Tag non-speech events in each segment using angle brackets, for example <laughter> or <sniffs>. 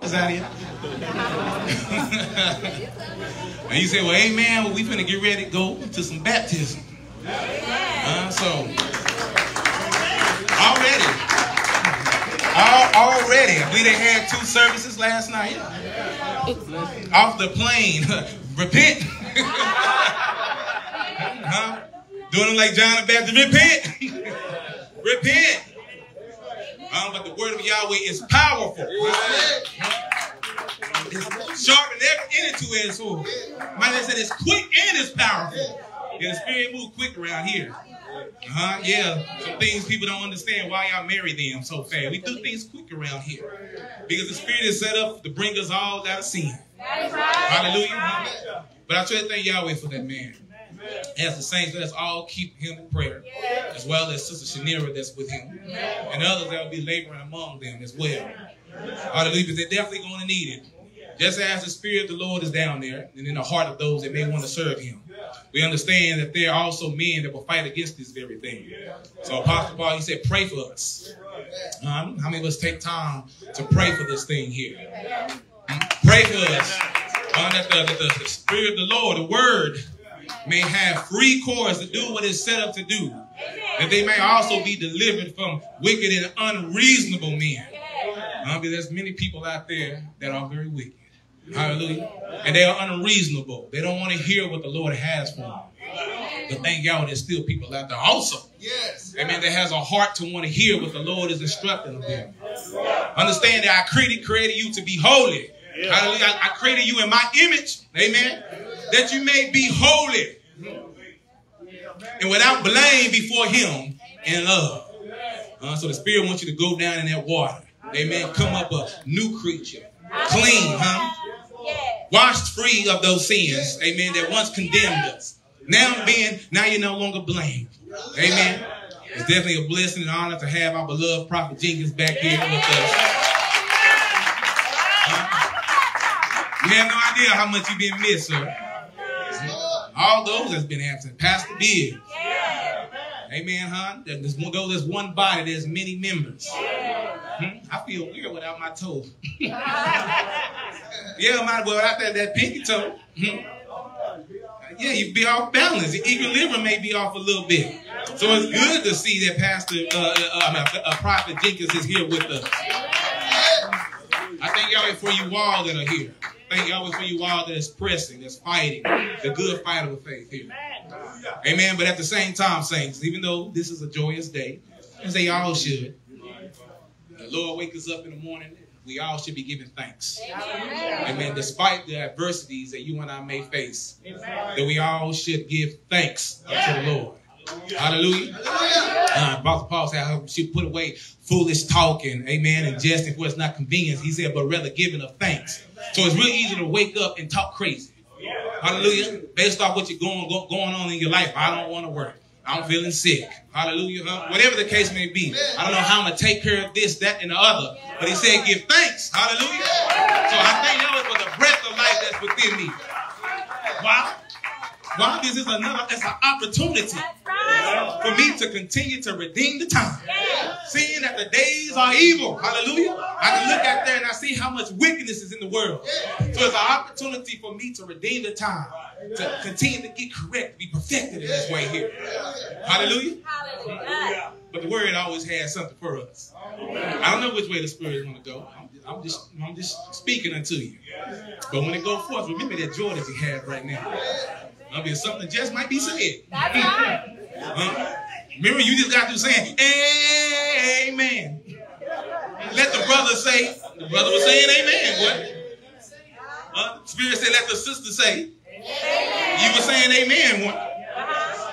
out here. and you say, well, amen, well, we finna get ready to go to some baptism. Uh, so, already, already, we they had two services last night. Off the plane, <laughs> repent. <laughs> huh? Doing it like John the Baptist, repent. <laughs> repent. Um, but the word of Yahweh is powerful. It's sharp and every two-edged sword. My man said it's quick and it's powerful. Yeah, the spirit move quick around here. Uh-huh, yeah. Some things people don't understand why y'all marry them so fast. We do things quick around here. Because the spirit is set up to bring us all out of sin. Hallelujah. But I try to thank Yahweh for that man. As the saints, let us all keep him in prayer, as well as Sister Shanira that's with him, and others that will be laboring among them as well. Hallelujah, they're definitely going to need it. Just as the Spirit of the Lord is down there and in the heart of those that may want to serve him. We understand that there are also men that will fight against this very thing. So Apostle Paul, he said, pray for us. Um, how many of us take time to pray for this thing here? Pray for us. That, the, that the, the Spirit of the Lord, the Word, may have free course to do what it's set up to do. That they may also be delivered from wicked and unreasonable men. Uh, there's many people out there that are very wicked. Hallelujah. And they are unreasonable. They don't want to hear what the Lord has for them. But thank God there's still people out there also. Yes. Amen. That has a heart to want to hear what the Lord is instructing them. Understand that I created, created you to be holy. Hallelujah. I, I created you in my image. Amen. That you may be holy. And without blame before him in love. Uh, so the Spirit wants you to go down in that water. Amen. Come up a new creature. Clean, huh? Washed free of those sins. Amen. That once condemned us. Now being, now you're no longer blamed. Amen. It's definitely a blessing and honor to have our beloved Prophet Jenkins back here with us. You have no idea how much you've been missed, sir. All those that's been absent. Pastor Beard. Amen, huh? There's, though there's one body, there's many members. Hmm? I feel weird without my toe. <laughs> yeah, might well without that, that pinky toe. Hmm? Yeah, you'd be off balance. Your equilibrium may be off a little bit. So it's good to see that Pastor, uh, uh, uh, uh Prophet Jenkins is here with us. I thank y'all for you all that are here. Thank Yahweh for you all that is pressing, that's fighting, the good fight of the faith here. Amen. But at the same time, saints, even though this is a joyous day, as they all should, the Lord wake us up in the morning, we all should be giving thanks. Amen. Amen. Despite the adversities that you and I may face, Amen. that we all should give thanks unto the Lord. Hallelujah. Hallelujah. Uh, Apostle Paul said how she put away foolish talking, amen, and jesting for it's not convenient. He said, but rather giving of thanks. So it's really easy to wake up and talk crazy. Hallelujah. Based off what you're going, go, going on in your life. I don't want to work. I'm feeling sick. Hallelujah. Huh? Whatever the case may be. I don't know how I'm going to take care of this, that, and the other. But he said, give thanks. Hallelujah. So I thank you for the breath of life that's within me. Wow. Why? This is another, it's an opportunity. For me to continue to redeem the time. Seeing that the days are evil. Hallelujah. I can look out there and I see how much wickedness is in the world. So it's an opportunity for me to redeem the time. To continue to get correct, to be perfected in this way here. Hallelujah. Hallelujah. But the word always has something for us. I don't know which way the spirit is going to go. I'm just, I'm just speaking unto you. But when it goes forth, remember that joy that you have right now. I mean, something just might be said. That's right. Remember, you just got to saying, Amen. Let the brother say, the brother was saying Amen. What? Uh, Spirit said, let the sister say. Amen. You were saying Amen. What?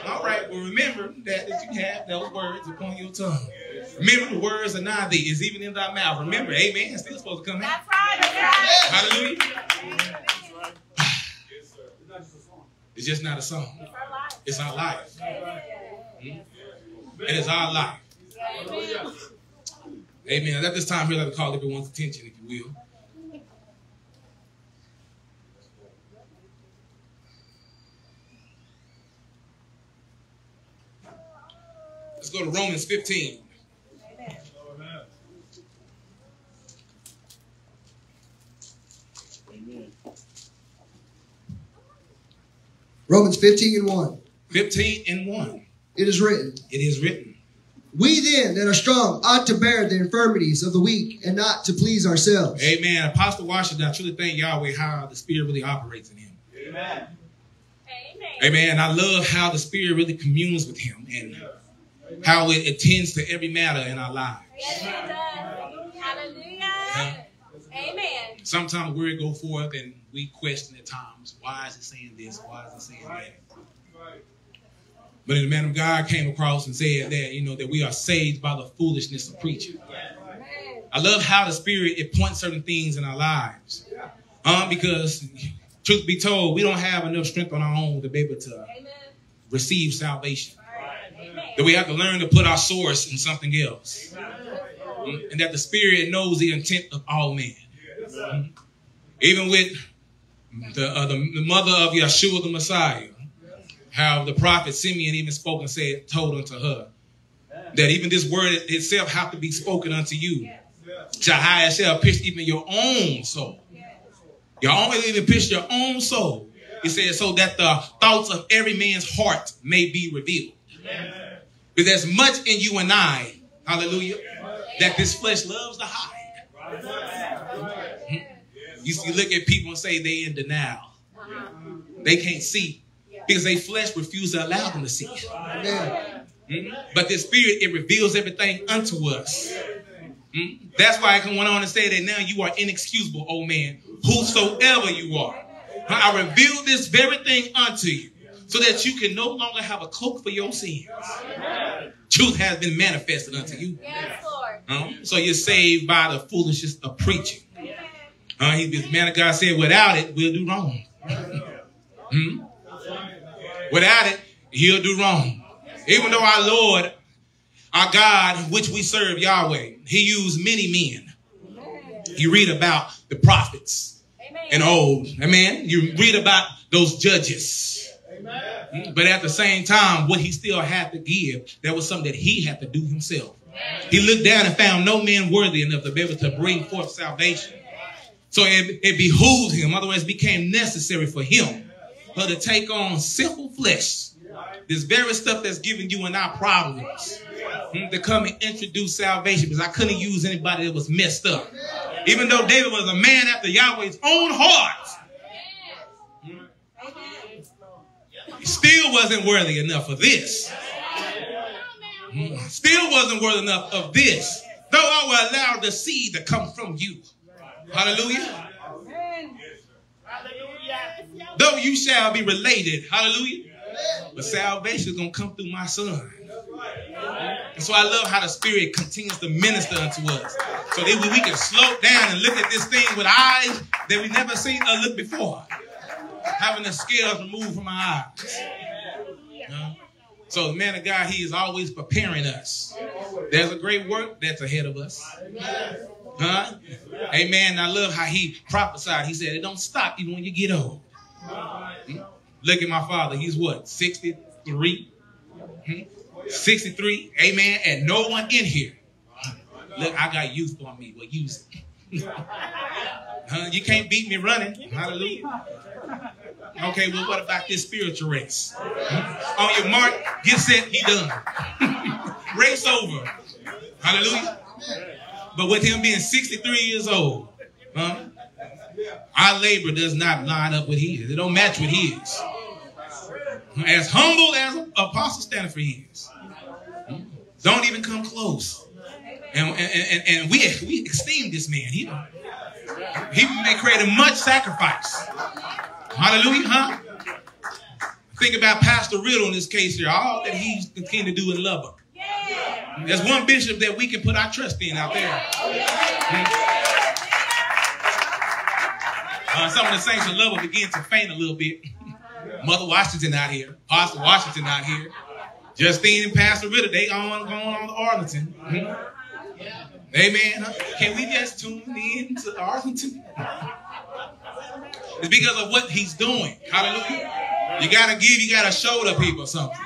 All right. Well, remember that, that you have those words upon your tongue. Remember the words are not thee, is even in thy mouth. Remember, Amen. Still supposed to come out. That's right. Hallelujah. It's just not a song. It's our life. It is our life. Amen. At this time, here, let me call everyone's attention, if you will. Let's go to Romans 15. Romans 15 and 1. 15 and 1. It is written. It is written. We then that are strong ought to bear the infirmities of the weak and not to please ourselves. Amen. Apostle Washington, I truly thank Yahweh how the Spirit really operates in him. Amen. Amen. I love how the Spirit really communes with him and how it attends to every matter in our lives. Yes, it does. Hallelujah. Amen. Sometimes we go forth and we question at times, why is it saying this? Why is it saying that? But the man of God came across and said that, you know, that we are saved by the foolishness of preaching. I love how the Spirit, it points certain things in our lives. Um, because, truth be told, we don't have enough strength on our own to be able to Amen. receive salvation. Amen. That we have to learn to put our source in something else. Mm, And that the Spirit knows the intent of all men. Even with the, uh, the, the mother of Yeshua the Messiah, how the prophet Simeon even spoke and said, told unto her, that even this word itself have to be spoken unto you. High shall pierce even your own soul. Your own even pierce your own soul. He said, so that the thoughts of every man's heart may be revealed. Because there's much in you and I, hallelujah, that this flesh loves to hide. You see, look at people and say they in denial. They can't see because their flesh refuse to allow them to see. But the spirit, it reveals everything unto us. That's why I can went on and say that now you are inexcusable, old man, whosoever you are. I reveal this very thing unto you so that you can no longer have a cloak for your sins. Truth has been manifested unto you. Yes, Lord. Uh, so you're saved by the foolishness of preaching. Uh, he, the man of God said, without it, we'll do wrong. Hmm? Without it, he'll do wrong. Even though our Lord, our God, which we serve, Yahweh, he used many men. You read about the prophets Amen. and old. Amen. You read about those judges. But at the same time, what he still had to give, that was something that he had to do himself. He looked down and found no man worthy enough to be able to bring forth salvation. So it, it behooved him, otherwise, it became necessary for him for to take on sinful flesh, this very stuff that's giving you and our problems, mm, to come and introduce salvation. Because I couldn't use anybody that was messed up. Even though David was a man after Yahweh's own heart, still wasn't worthy enough of this. Mm, Still wasn't worthy enough of this. Though I will allow the seed to come from you. Hallelujah. Though you shall be related. Hallelujah. But salvation is going to come through my son. And so I love how the Spirit continues to minister unto us. So that we can slow down and look at this thing with eyes that we never seen or looked before. Having the scales removed from our eyes. Uh, So the man of God, he is always preparing us. There's a great work that's ahead of us. Huh? Amen. I love how he prophesied. He said, it don't stop even when you get old. Hmm? Look at my father. He's what? 63? Hmm? 63. Amen. And no one in here. Look, I got youth on me. Well, use it. huh? You can't beat me running. Hallelujah. Okay, well, what about this spiritual race? Oh, On your mark, get set, he done. <laughs> race over. Hallelujah. But with him being 63 years old, huh? Our labor does not line up with his. It don't match with his. As humble as Apostle Stanford is, don't even come close. And, and, and, and we, we esteem this man. He, he may create a much sacrifice. Hallelujah, huh? Think about Pastor Riddle in this case here, all that he's continuing to do in Lubbock. There's one bishop that we can put our trust in out there. Uh, some of the saints love will begin to faint a little bit. Mother Washington out here, Pastor Washington out here, Justine and Pastor Riddle, they on going on to Arlington. Amen. Can we just tune in to Arlington? It's because of what he's doing. Hallelujah. You gotta give, you gotta show the people something.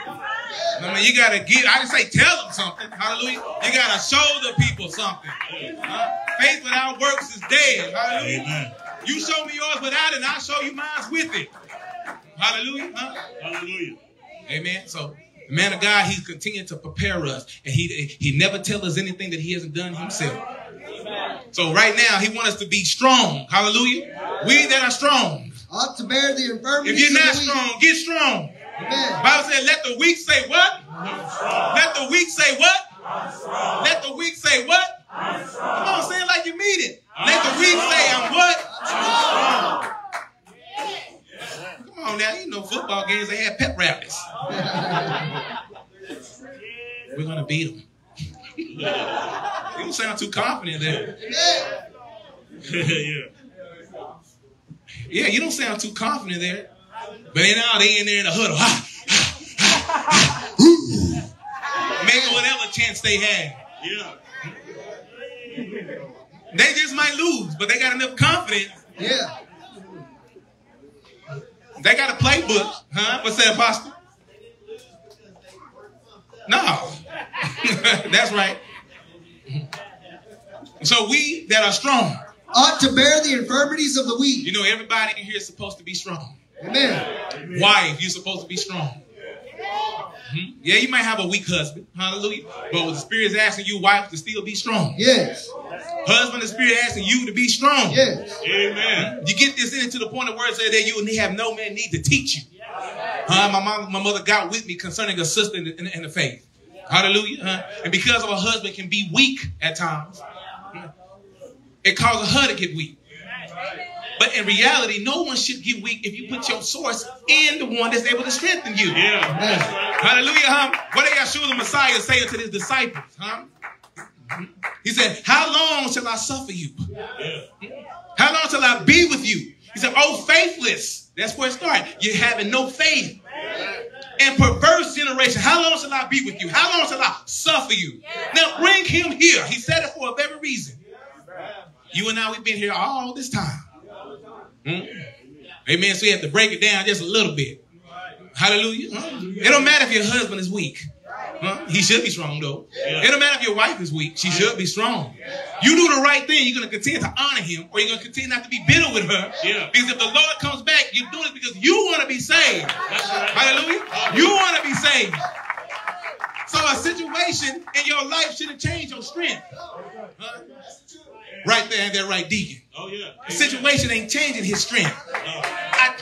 I mean, you gotta give. I didn't say tell them something. Hallelujah. You gotta show the people something. Huh? Faith without works is dead. Hallelujah. Amen. You show me yours without it, and I'll show you mine with it. Hallelujah. Huh? Hallelujah. Amen. So the man of God, he's continuing to prepare us, and he he never tells us anything that he hasn't done himself. So right now, he wants us to be strong. Hallelujah. We that are strong. ought to bear the infirmities If you're not strong, get strong. Amen. Bible said, let the weak say what? Let the weak say what? Let the weak say what? Come on, say it like you mean it. Let the weak say I'm what? Come on now, you know football games they have pep rallies. <laughs> We're gonna beat them. Don't sound too confident there. yeah. <laughs> Yeah, you don't sound too confident there. But they now they in there in the huddle. Ha, ha, ha, ha. <laughs> Making whatever chance they had. Yeah. They just might lose, but they got enough confidence. Yeah. They got a playbook, huh? What's that, Apostle? No. <laughs> That's right. <laughs> So we that are strong, Ought to bear the infirmities of the weak. you know, everybody in here is supposed to be strong. Amen. Wife, you're supposed to be strong. Mhm. Yeah, you might have a weak husband, hallelujah. But the Spirit is asking you, wife, to still be strong. Yes. Husband, the Spirit asking you to be strong. Yes. Amen. You get this into the point of where it says that you and have no man need to teach you. Huh? My mom, my mother got with me concerning a sister in, in, in the faith. Hallelujah. Huh? And because of a husband can be weak at times, it causes her to get weak. But in reality, no one should get weak if you put your source in the one that's able to strengthen you. Yeah. Hallelujah, huh? What did Yeshua the Messiah say to his disciples, huh? He said, How long shall I suffer you? How long shall I be with you? He said, Oh, faithless. That's where it started. You're having no faith. And perverse generation. How long shall I be with you? How long shall I suffer you? Now bring him here. He said it for a very reason. You and I, we've been here all this time. Hmm? Amen. So you have to break it down just a little bit. Hallelujah. It don't matter if your husband is weak. Huh? He should be strong though. It don't matter if your wife is weak. She should be strong. You do the right thing. You're going to continue to honor him or you're going to continue not to be bitter with her. Yeah. Because if the Lord comes back, you're doing it because you want to be saved. Right. Hallelujah. You want to be saved. So a situation in your life shouldn't change your strength. Huh? Right there and that right deacon. Oh yeah. The situation ain't changing his strength. I,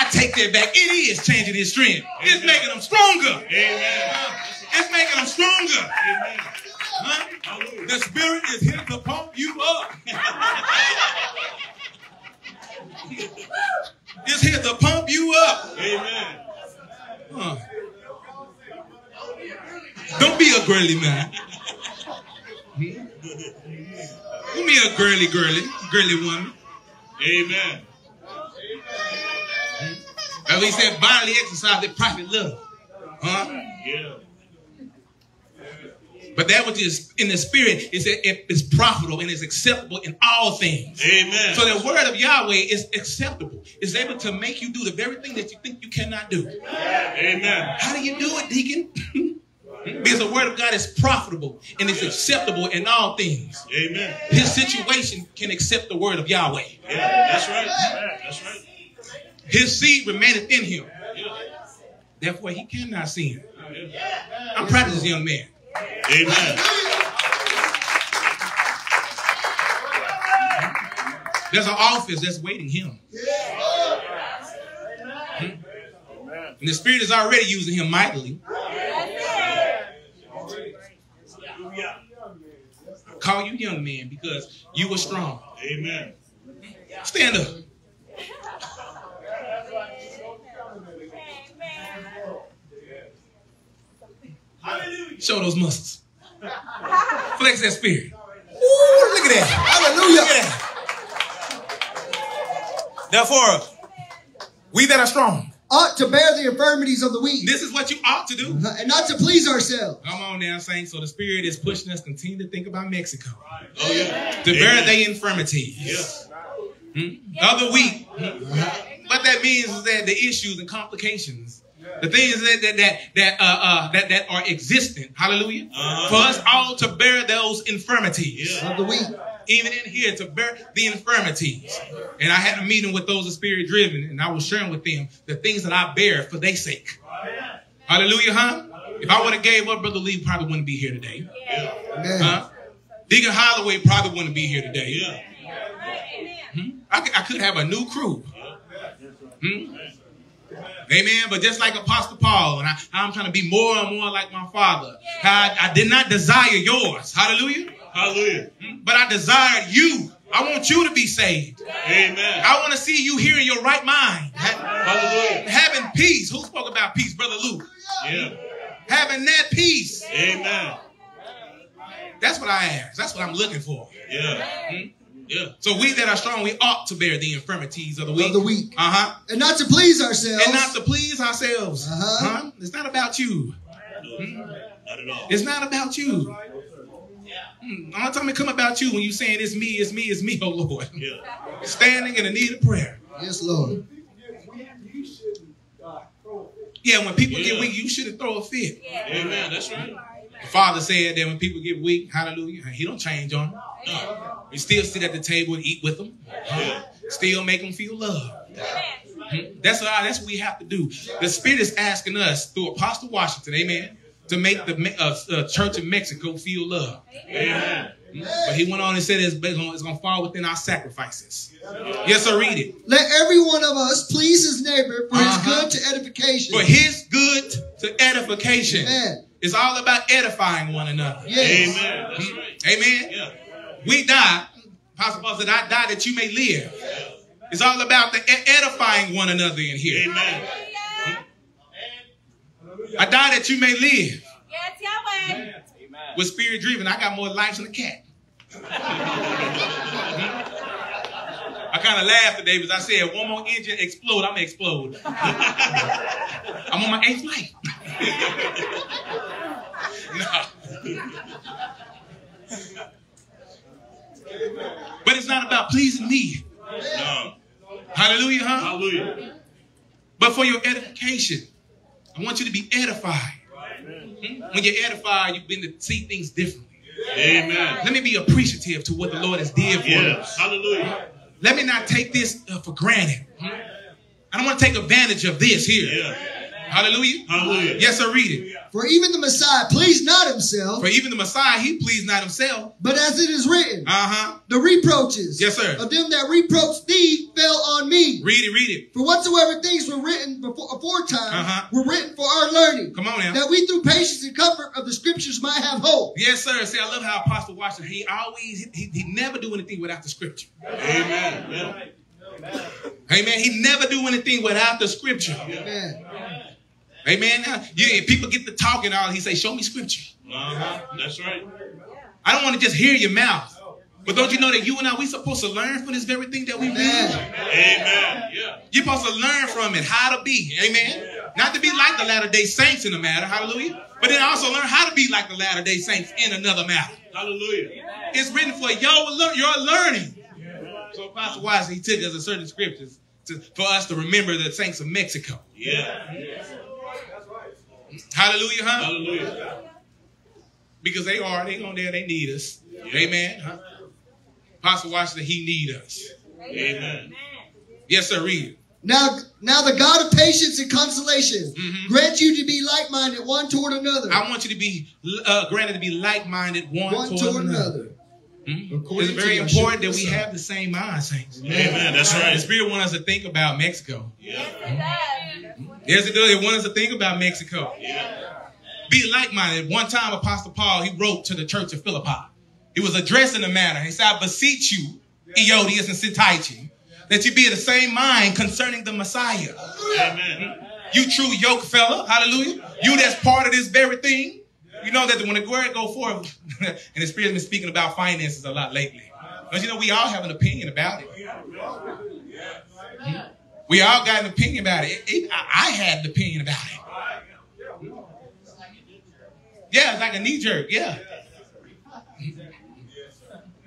I take that back. It is changing his strength. It's making him stronger. Amen. It's making him stronger. Amen. Huh? Hallelujah. The spirit is here to pump you up. it's here to pump you up. Amen. Huh. Don't be a girly man. Don't be a girly, girly, girly woman. Amen. As we said, bodily exercise that profit little. Huh? Yeah. But that which is in the spirit is that it is profitable and is acceptable in all things. Amen. So the word of Yahweh is acceptable. It's able to make you do the very thing that you think you cannot do. Amen. How do you do it, deacon? <laughs> because the word of God is profitable and it's acceptable in all things. Amen. His situation can accept the word of Yahweh. Yeah. That's right. That's right. His seed remaineth in him. Therefore, he cannot sin. I'm proud of this young man. Amen. There's an office that's waiting him. Hmm? And the Spirit is already using him mightily. I call you young man because you were strong. Amen. Stand up. Show those muscles. Flex that spirit. Ooh, look at that. Hallelujah. Look at that. Therefore, we that are strong, Ought to bear the infirmities of the weak. this is what you ought to do. And not to please ourselves. Come on now, saints. So the Spirit is pushing us to continue to think about Mexico. Oh yeah. To bear Amen. their infirmities. Yeah. Hmm? Other week. Hmm? What that means is that the issues and complications, the things that that that that uh, uh that, that are existent, hallelujah, Uh-huh. for us all to bear those infirmities. Yeah. Of the weak. even in here, to bear the infirmities. And I had a meeting with those of spirit driven, and I was sharing with them the things that I bear for their sake. Hallelujah, huh? If I would have gave up, Brother Lee probably wouldn't be here today. Yeah. Amen. Huh? Deacon Holloway probably wouldn't be here today. Yeah. Amen. Hmm? I, could, I could have a new crew. Hmm? Amen. But just like Apostle Paul, and I, I'm trying to be more and more like my father. I, I did not desire yours. Hallelujah. Hallelujah. Hmm? But I desired you. I want you to be saved. Amen. I want to see you here in your right mind. Hallelujah. having peace. Who spoke about peace? Brother Luke. Yeah. Having that peace. Amen. That's what I ask. That's what I'm looking for. Yeah. Hmm? Yeah. So we that are strong, we ought to bear the infirmities of the weak. Of the weak. Uh huh. And not to please ourselves. And not to please ourselves. Uh-huh. Huh? It's not about you. No, not at all. It's not about you. All the time it come about you when you saying it's me, it's me, it's me, oh Lord. Yeah. Standing in the need of prayer. Yes, Lord. Yeah, when people Yeah. get weak, you shouldn't throw a fit. Amen. That's right. The Father said that when people get weak, hallelujah, he don't change on them. No. He still sit at the table and eat with them. Yeah. Still make them feel loved. Hmm? That's what, that's what we have to do. The Spirit is asking us through Apostle Washington, amen, to make the uh, uh, church in Mexico feel love. Amen. But he went on and said it's going to fall within our sacrifices. Yes, sir, read it. Let every one of us please his neighbor for Uh-huh. his good to edification. For his good to edification. Amen. It's all about edifying one another. Yes. Amen. That's hmm? right. Amen. Yeah. We die. Apostle Paul said, I die that you may live. It's all about the edifying one another in here. Amen. Hallelujah. I die that you may live. Yes, Yahweh. With spirit driven, I got more lives than a cat. <laughs> I kind of laughed today because I said, one more engine explode, I'm going to explode. <laughs> I'm on my eighth life. No. <laughs> But it's not about pleasing me. No. Hallelujah, huh? Hallelujah. But for your edification, I want you to be edified. Hmm? When you're edified, you begin to see things differently. Amen. Let me be appreciative to what the Lord has did for Yes. us. Hallelujah. Let me not take this uh, for granted. Hmm? I don't want to take advantage of this here. Yeah. Hallelujah. Hallelujah. Yes, sir, read it. For even the Messiah pleased not himself, For even the Messiah, he pleased not himself. but as it is written, Uh huh. the reproaches Yes, sir. of them that reproached thee fell on me. Read it, read it. For whatsoever things were written before aforetime Uh-huh. were written for our learning, Come on now. that we through patience and comfort of the scriptures might have hope. Yes, sir. See, I love how Apostle Washington, he always, he, he never do anything without the scripture. Amen. Yeah. Amen. He never do anything without the scripture. Amen. Amen. Now, yeah, people get to talking all. He say, "Show me scripture." Uh-huh. That's right. I don't want to just hear your mouth, but don't you know that you and I we supposed to learn from this very thing that we read? Amen. Amen. Yeah. You're supposed to learn from it how to be. Amen. Not to be like the latter day saints in the matter. Hallelujah. But then also learn how to be like the latter day saints in another matter. Hallelujah. It's written for your lear- your learning. So Apostle Wise, he took us a certain scriptures to, for us to remember the saints of Mexico. Yeah. Hallelujah, huh? Hallelujah. Because they are, they on there, they need us. Amen. Huh? Apostle Washington, he need us. Amen. Yes, sir, read it. Now, now the God of patience and consolation Mhm. grant you to be like-minded one toward another, I want you to be uh, granted to be like-minded one, one toward, toward another. another. Hmm? It's very important that we Son. have the same mind, saints. Amen. That's right. The. Spirit wants us to think about Mexico. Yeah. Yes, it does. Yes, it does. It wants to think about Mexico. Yeah. Be like-minded. One time, Apostle Paul, he wrote to the church of Philippi. He was addressing the matter. He said, I beseech you, Euodias and Syntyche, that you be of the same mind concerning the Messiah. Amen. You true yoke fella, hallelujah. You that's part of this very thing. You know that when the word go forth, <laughs> and the Spirit's been speaking about finances a lot lately. But you know, we all have an opinion about it. Hmm? We all got an opinion about it. It- it- I had an opinion about it. Yeah, it's like a knee jerk. Yeah.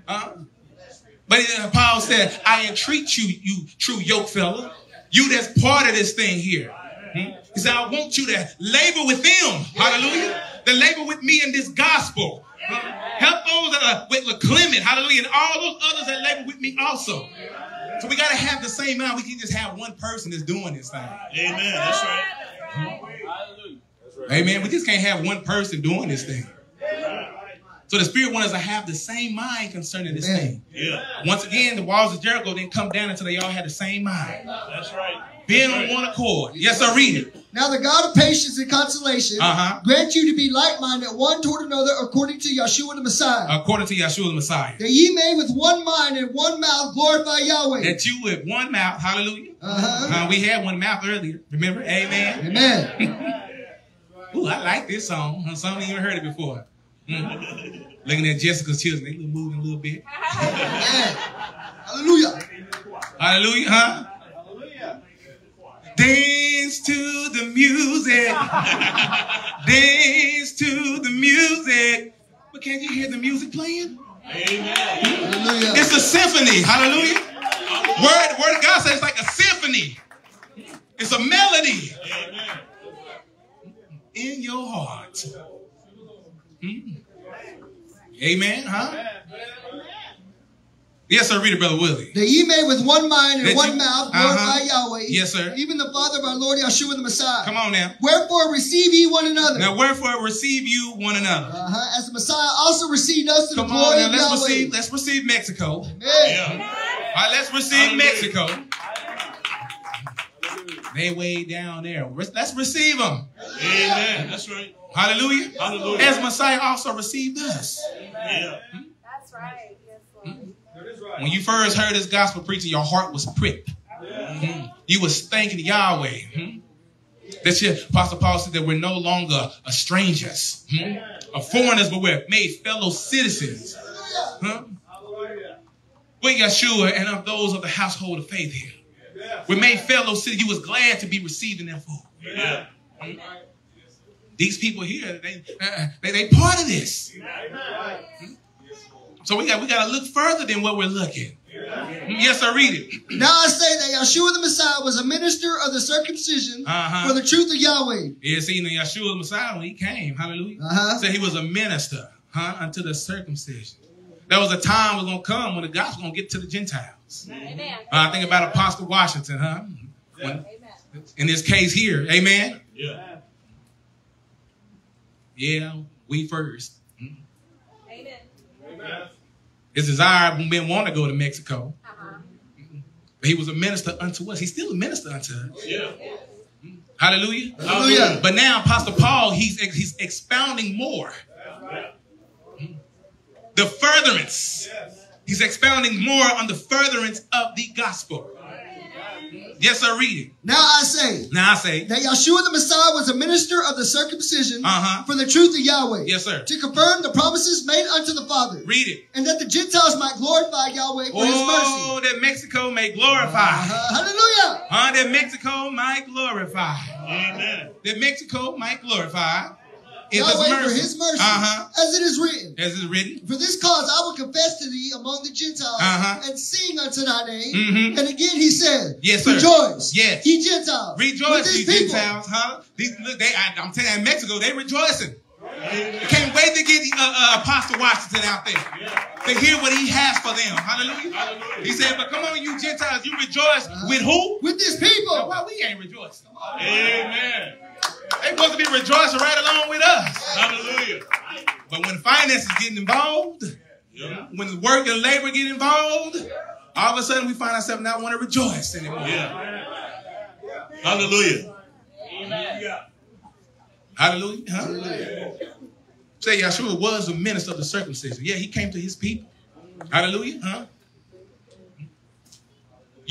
Uh, but uh, Paul said, I entreat you, you true yoke fella, you that's part of this thing here. Hmm? He said, I want you to labor with them. Hallelujah. To labor with me in this gospel. Help those that are with Clement, hallelujah, and all those others that labor with me also. So we got to have the same mind. We can just have one person that's doing this thing. Amen. That's right. That's right. Amen. We just can't have one person doing this thing. So the Spirit wants us to have the same mind concerning this Amen. thing. Yeah. Once again, the walls of Jericho didn't come down until they all had the same mind. That's right. Being on one accord. Yes, sir, read it. Now the God of patience and consolation Uh-huh. grant you to be like-minded one toward another according to Yeshua the Messiah. According to Yeshua the Messiah. that ye may with one mind and one mouth glorify Yahweh. That you with one mouth, hallelujah. Uh-huh. Uh, we had one mouth earlier. Remember? Amen. Amen. <laughs> Ooh, I like this song. Some of you even heard it before. Mm. Looking at Jessica's children, they look moving a little bit. Hallelujah. Hallelujah, huh? Dance to the music. <laughs> Dance to the music. But can't you hear the music playing? Amen. Hallelujah. It's a symphony. Hallelujah. Word, word of God says it's like a symphony. It's a melody Amen. in your heart. Hmm. Amen, huh? Yes, sir. Read it, Brother Willie. That ye may with one mind and That one you- mouth glorify Uh-huh. Yahweh. Yes, sir. Even the Father of our Lord Yeshua the Messiah. Come on now. Wherefore receive ye one another. Now, wherefore receive you one another. Uh-huh. As the Messiah also received us to Come the on glory now. of Let's Yahweh. receive. Let's receive Mexico. Amen. Yeah. right, let's receive Hallelujah. Mexico. They way down there. Let's receive them. Amen. That's right. Hallelujah. Hallelujah. As Messiah also received us. Yeah. That's right. Yes, Lord. When you first heard this gospel preaching, your heart was pricked. Mhm. You was thanking Yahweh. Mhm. That's your Apostle Paul said that we're no longer a strangers, mhm, a foreigners, but we're made fellow citizens. Huh? With Yeshua and of those of the household of faith here. We're made fellow citizens. You was glad to be received in that fold. Yeah. These people here, they, uh, they they part of this. So we got we got to look further than what we're looking. Yes, I read it. Now I say that Yeshua the Messiah was a minister of the circumcision Uh-huh. for the truth of Yahweh. Yeah, see, you know, Yeshua the Messiah when he came, hallelujah. Uh-huh. Said he was a minister, huh, unto the circumcision. There was a time was gonna come when the gospel gonna get to the Gentiles. Amen. Uh, I think about Apostle Washington, huh? When, in this case here, amen. Yeah. Yeah, we first. Amen. His desire men want to go to Mexico. Uh-huh. But he was a minister unto us. He's still a minister unto us. Yeah. Hallelujah. Hallelujah. But now Apostle Paul, he's he's expounding more. The furtherance. He's expounding more on the furtherance of the gospel. Yes, sir, read it. Now I say Now I say, that Yeshua the Messiah was a minister of the circumcision Uh-huh. for the truth of Yahweh. yes, sir. To confirm the promises made unto the Father. Read it. And that the Gentiles might glorify Yahweh for his mercy. Oh, that Mexico may glorify. Uh, hallelujah. Huh? That Mexico might glorify. Amen. That Mexico might glorify. In Yahweh his for his mercy. Uh-huh. As it is written. As is written. For this cause I will confess to thee among the Gentiles Uh-huh. and sing unto thy name. Mhm. And again he said, Yes, sir. Rejoice, Yes. ye Gentiles. with Rejoice, these ye people. Gentiles, huh? These, look, they, I, I'm telling you, in Mexico, they rejoicing. They can't wait to get uh, uh, Apostle Washington out there to hear what he has for them. Hallelujah. He said, but come on, you Gentiles, you rejoice with who? With this Now, people. why we ain't rejoicing? Amen. They supposed to be rejoicing right along with us. Hallelujah. But when finances getting involved, Yeah. when the work and labor get involved, all of a sudden we find ourselves not want to rejoice anymore. Yeah. Hallelujah. Hallelujah. Huh? Say Yeshua was a minister of the circumcision. Yeah, he came to his people. Hallelujah. Huh?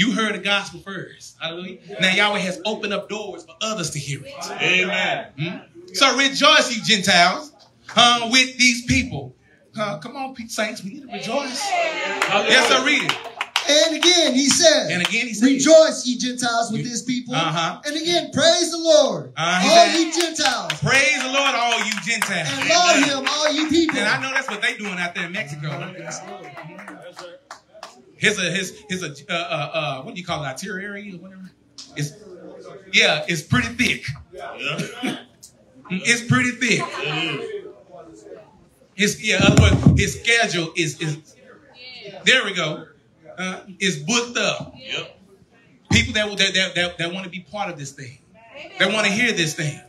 You heard the gospel first. Hallelujah. Now Yahweh has opened up doors for others to hear it. Amen. Hmm? So rejoice, you Gentiles, huh, with these people. Huh? Come on, saints, we need to rejoice. Yes, I read it. And again he said, And again he said, Rejoice, ye Gentiles, with this people. Uh-huh. And again, praise the Lord, Uh, he all said- ye Gentiles. Praise the Lord, all you Gentiles. And laud him, all ye people. And I know that's what they doing out there in Mexico. Here's a his his a uh, uh, uh, what do you call it artillery or whatever? It's yeah, it's pretty thick. Yeah. It's pretty thick. It is. His yeah, other words, his schedule is is there we go. Uh, is booked up. Yep. People that that that, that, that want to be part of this thing. They want to hear this thing.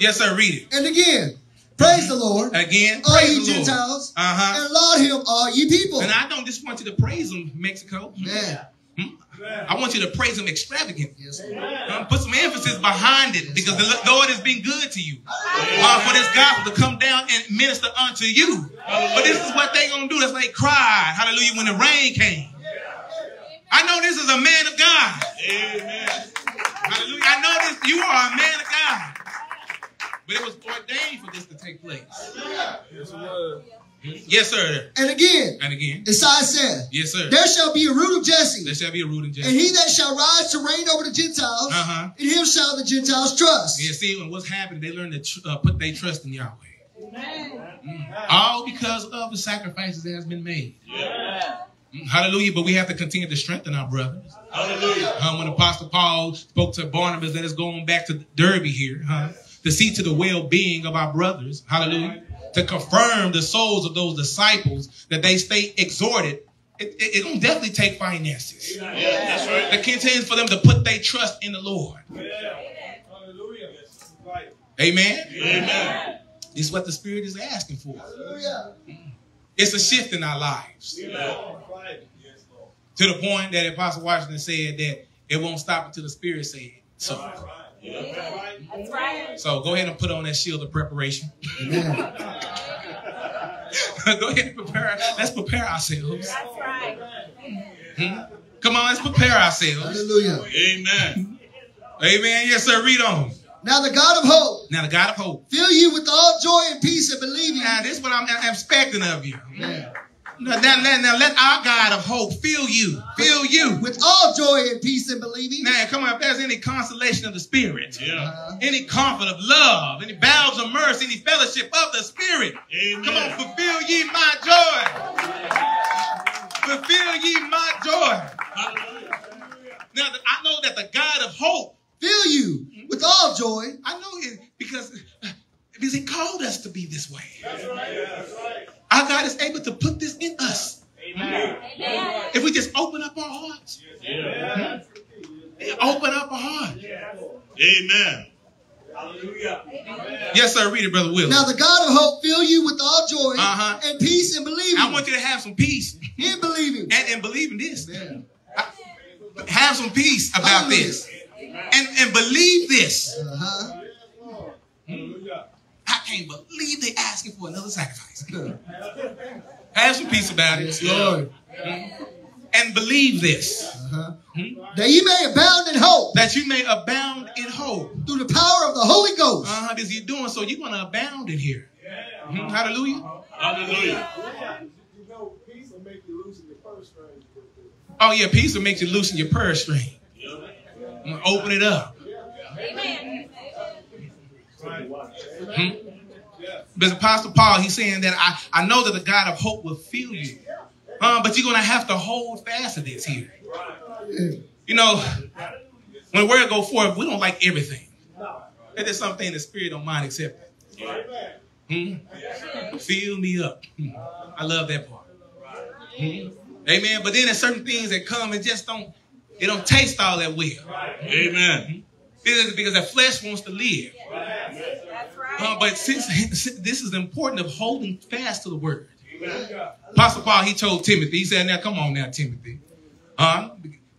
Yes, sir. Read it And again, praise the Lord, again. all Praise ye the Lord. Gentiles, Uh huh. and laud him, all ye people. And I don't just want you to praise him, Mexico. Man, I want you to praise him extravagantly. yes, Lord. Uh, put some emphasis behind it because the Lord has been good to you. Uh, for this gospel to come down and minister unto you. But this is what they're gonna do. That's like cry, hallelujah, when the rain came. I know this is a man of God. Amen. Hallelujah. I know this. You are a man of God. But it was ordained for this to take place. Yes, yes, sir. And again, And again. Isaiah said, Yes, sir. There shall be a root of Jesse, There shall be a root in Jesse. and he that shall rise to reign over the Gentiles, Uh-huh. in him shall the Gentiles trust. Yeah, see, when what's happening, they learn to tr- uh, put their trust in Yahweh. Mm. All because of the sacrifices that has been made. Mm, Hallelujah. But we have to continue to strengthen our brothers. Hallelujah. Uh, when Apostle Paul spoke to Barnabas, that is going back to Derbe here, huh? To see to the well-being of our brothers. Hallelujah. To confirm the souls of those disciples that they stay exhorted. It, it, it gonna definitely take finances. Yeah, that's right. The contains for them to put their trust in the Lord. Amen. Amen. This is what the Spirit is asking for. Hallelujah. It's a shift in our lives. To the point that Apostle Washington said that it won't stop until the Spirit says it. So, That's right. so go ahead and put on that shield of preparation. <laughs> Go ahead and prepare. Let's prepare ourselves. That's right. Hmm? Come on, let's prepare ourselves. Hallelujah. Amen. Amen. Yes, sir. Read on. Now the God of hope Now, the God of hope. fill you with all joy and peace and believing. Now, this is what I'm, I'm expecting of you. Amen. Now, now, now, now, let our God of hope fill you. Fill you. With all joy and peace and believing. Now, come on. If there's any consolation of the Spirit, Yeah. Uh, any comfort of love, any bowels of mercy, any fellowship of the Spirit. Come on, Amen. fulfill ye my joy. Fulfill ye my joy. Hallelujah. Now, I know that the God of hope, fill you with all joy. I know it because, because He called us to be this way. Our God is able to put this in us. Amen. If we just open up our hearts, Yeah. open up our heart. Amen. Hallelujah. Yes, sir. Read it, Brother Will. Now the God of hope fill you with all joy Uh-huh. and peace and believing. I want you to have some peace in believing. and, and believe in this. Amen. Have some peace about Hallelujah. this. And, and believe this. Uh-huh. I can't believe they're asking for another sacrifice. <laughs> Have some peace about it. Lord. And believe this. Uh-huh. That you may abound in hope That you may abound in hope. through the power of the Holy Ghost. Uh-huh. Because you're doing so, you're going to abound in here. Mhm. Hallelujah. Hallelujah. Oh, yeah. Peace will make you loosen your purse string. Mm, Open it up. Amen. Hmm? But Apostle Paul, he's saying that I, I know that the God of hope will fill you. Uh, but you're going to have to hold fast to this here. You know, when the word go forth, we don't like everything. There's something the spirit don't mind accepting. Hmm? Fill me up. Hmm. I love that part. Hmm? Amen. But then there's certain things that come and just don't, it don't taste all that well. Amen. Because, because the flesh wants to live. That's right. Uh, but since, since <laughs> this is important of holding fast to the word. Apostle Paul, he told Timothy, he said, now come on now, Timothy. Uh,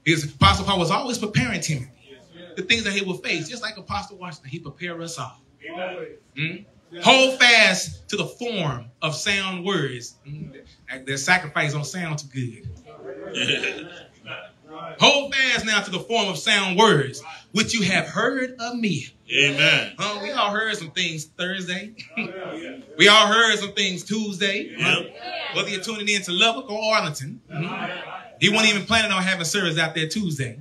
his Apostle Paul was always preparing Timothy. The things that he would face, just like Apostle Washington, he prepared us all. Mm? Hold fast to the form of sound words. Mm, Their sacrifice don't sound too good. <laughs> Hold fast now to the form of sound words, which you have heard of me. Amen. Uh, we all heard some things Thursday. we all heard some things Tuesday. Yep. Whether you're tuning in to Lubbock or Arlington. Mhm. He wasn't even planning on having service out there Tuesday.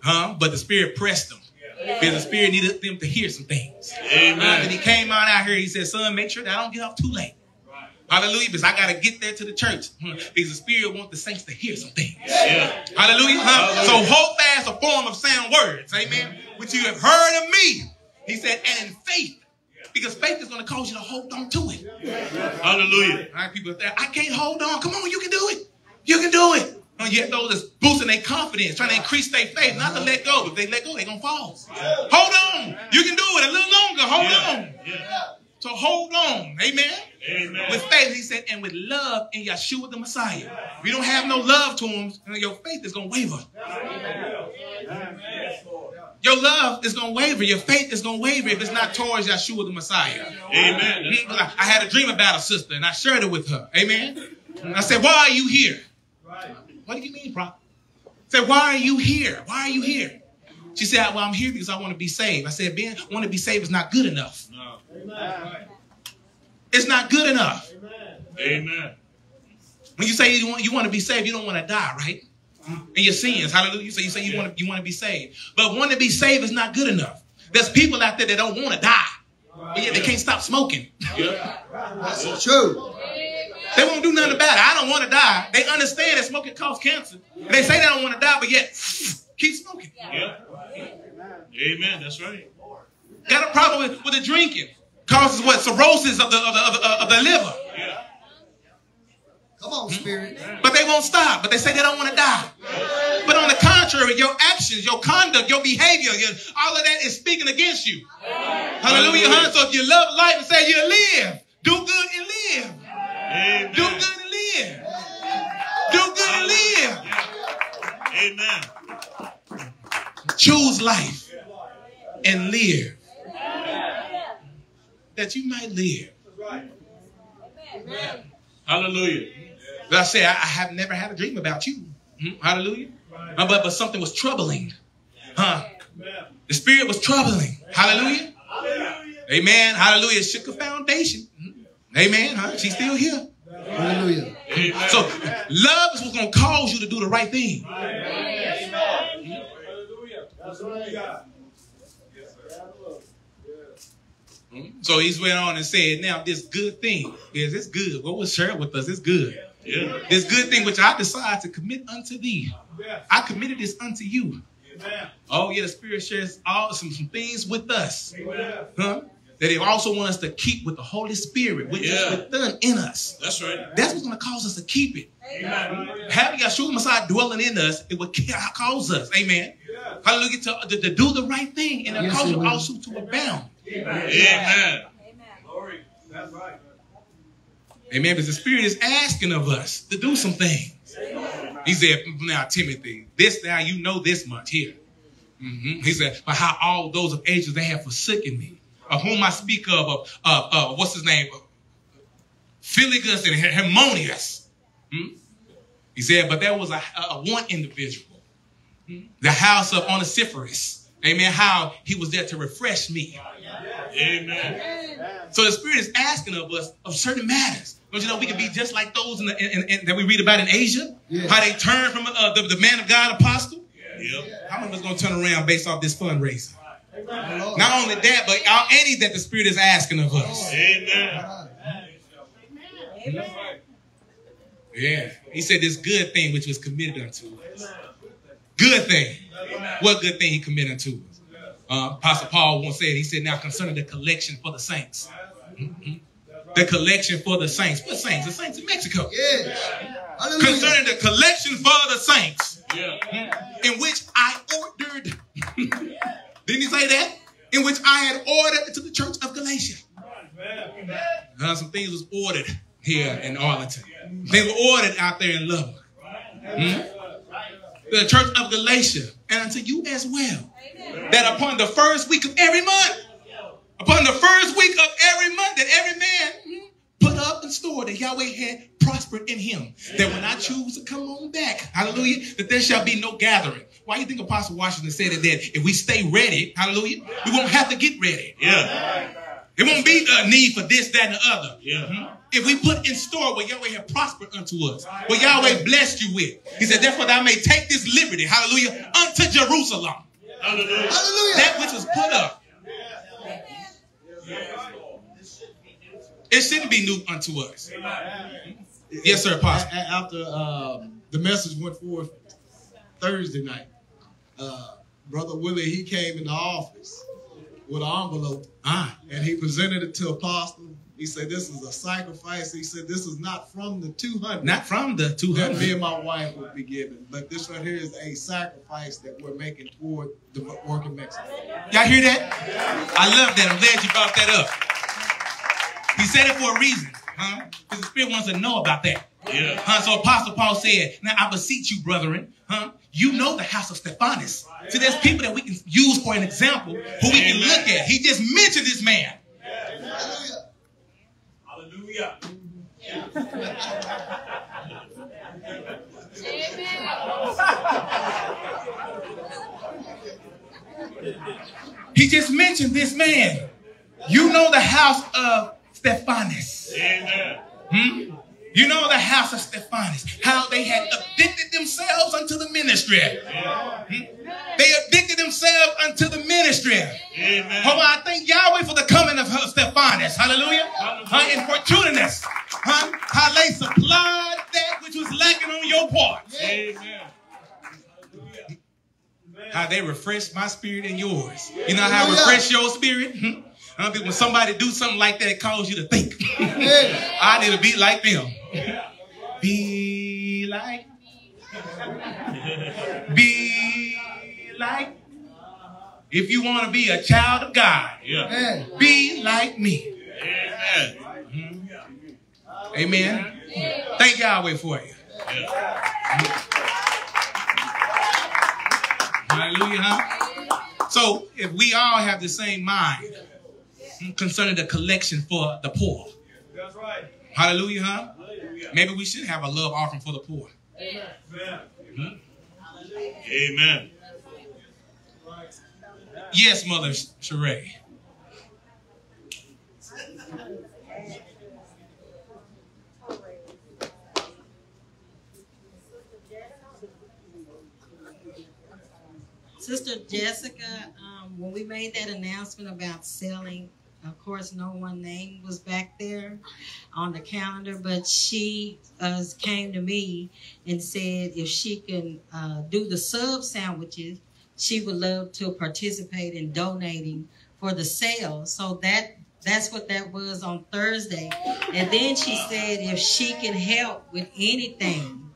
Huh? But the Spirit pressed them. Because the Spirit needed them to hear some things. Uh, and he came on out here, he said, son, make sure that I don't get off too late. Hallelujah. Because I got to get there to the church. Hmm. Because the Spirit wants the saints to hear some things. Yeah. Hallelujah. Huh? Hallelujah. So hold fast a form of sound words. Amen. Which you have heard of me. He said, and in faith Because faith is going to cause you to hold on to it. Hallelujah. All right, people there, I can't hold on. Come on, you can do it. You can do it. And yet those that's boosting their confidence, trying to increase their faith, not to let go. If they let go, they're going to fall. Hold on. You can do it a little longer. Hold Yeah. on. Yeah. So hold on. Amen. Amen. With faith, he said, and with love in Yeshua the Messiah. If you don't have no love to him, and your faith is going to waver. Your love is going to waver. Your faith is going to waver if it's not towards Yeshua the Messiah. Amen. I I had a dream about a sister and I shared it with her. Amen. And I said, Why are you here? What do you mean, bro? I said, Why are you here? Why are you here? She said, Well, I'm here because I want to be saved. I said, Ben, want to be saved is not good enough. No. It's not good enough. Amen. Amen. When you say you want, you want to be saved, you don't want to die, right? Mm-hmm. In your sins, hallelujah. So you say you want to you want to be saved, but want to be saved is not good enough. There's people out there that don't want to die, but yet they can't stop smoking. Yeah. That's true. They won't do nothing about it. I don't want to die. They understand that smoking causes cancer. They say they don't want to die, but yet <sniffs> keep smoking. Yeah. Amen. That's right. Got a problem with, with the drinking. Causes what? Cirrhosis of the of the, of the, of the liver. Yeah. Come on, hmm? Spirit. But they won't stop. But they say they don't want to die. But on the contrary, your actions, your conduct, your behavior, your, all of that is speaking against you. Hallelujah, huh? So if you love life and say you live, do good and live. Amen. Do good and live. Do good and live. Amen. Choose life and live. That you might live. Hallelujah. But I say I, I have never had a dream about you. Hmm? Hallelujah. Uh, but but something was troubling. Huh? The spirit was troubling. Hallelujah. Amen. Hallelujah. It shook a foundation. Hmm? Amen. Huh? She's still here. Hallelujah. So love is what's gonna cause you to do the right thing. So he's went on and said, now this good thing is it's good. What was shared with us? It's good. Yeah. This good thing which I decide to commit unto thee. I committed this unto you. Oh, yeah, the Spirit shares all some, some things with us. Huh? That he also wants us to keep with the Holy Spirit, which Yeah. is within in us. That's right. That's what's going to cause us to keep it. Having Yeshua Messiah dwelling in us, it will cause us, amen. Hallelujah, to, to, to do the right thing and it Yes, cause it also to abound. Amen. Amen. Amen. Glory. That's right. Amen. Because the Spirit is asking of us to do some things. He said, Now, Timothy, this now you know this much here. Mhm. He said, But how all those of ages they have forsaken me, of whom I speak of, of, of, of what's his name? Philigus and Harmonious. Hmm? He said, But there was a, a one individual, hmm, the house of Onesiphorus. Amen. How he was there to refresh me. Amen. So the Spirit is asking of us of certain matters. Don't you know we can be just like those in the, in, in- that we read about in Asia? Yeah. How they turned from uh, the, the man of God apostle? Yep. How many of us going to turn around based off this fundraising? Lord. Not only that, but all- any that the Spirit is asking of us. Amen. Yeah. He said this good thing which was committed unto us. Good thing. What good thing he committed unto us? Uh, Apostle Paul once said, he said, now concerning the collection for the saints. Mhm. The collection for the saints. What saints? The saints in Mexico. Yes. Concerning the collection for the saints, Yeah. in which I ordered. <laughs> Didn't he say that? In which I had ordered to the church of Galatia. Uh, some things was ordered here in Arlington. They were ordered out there in Lubbock. Hmm? The church of Galatia, and unto you as well. That upon the first week of every month, upon the first week of every month, that every man hmm, put up and store that Yahweh had prospered in him. That when I choose to come on back, hallelujah, that there shall be no gathering. Why you think Apostle Washington said it that if we stay ready, hallelujah, we won't have to get ready. Yeah. It won't be a need for this, that, and the other. Yeah. If we put in store what Yahweh had prospered unto us, what Yahweh blessed you with, He said, therefore thou may take this liberty, hallelujah, unto Jerusalem, Hallelujah. Hallelujah. that which was put up. It shouldn't be new unto us. Yes, sir, Apostle. after um, the message went forth Thursday night, uh, Brother Willie, he came in the office with an envelope, Ah. and he presented it to Apostle. He said, "This is a sacrifice." He said, "This is not from the 200 Not from the that 200. me and my wife would be giving, but this right here is a sacrifice that we're making toward the work in Mexico." Y'all hear that? I love that. I'm glad you brought that up. He said it for a reason, huh? Because the Spirit wants to know about that. Yeah. Huh? So Apostle Paul said, Now I beseech you, brethren, huh? You know the house of Stephanas. See, there's people that we can use for an example who we can look at. He just mentioned this man. Hallelujah. He just mentioned this man. You know the house of Stephanas. Amen. Hmm? You know the house of Stephanas, how they had addicted themselves unto the ministry. Hmm? They addicted themselves unto the ministry. Amen. Oh, I thank Yahweh for the coming of Stephanas. Hallelujah. Huh? And Fortunatus. Huh? How they supplied that which was lacking on your part. Amen. How they refreshed my spirit and yours. You know how I refresh your spirit? Hmm? Huh? When somebody do something like that, it causes you to think. <laughs> I need to be like them. Be like. Be like. If you want to be a child of God, Yeah. Be like me. Amen. Amen. Thank Yahweh for you. Hallelujah. Huh? So if we all have the same mind hmm, concerning the collection for the poor, That's right. hallelujah, huh? Maybe we should have a love offering for the poor. Amen. Amen. Yes, Mother Sheree. Sister Jessica, um, when we made that announcement about selling, of course, no one name was back there on the calendar, but she uh, came to me and said if she can uh, do the sub sandwiches, she would love to participate in donating for the sale. So that that's what that was on Thursday. And then she said if she can help with anything,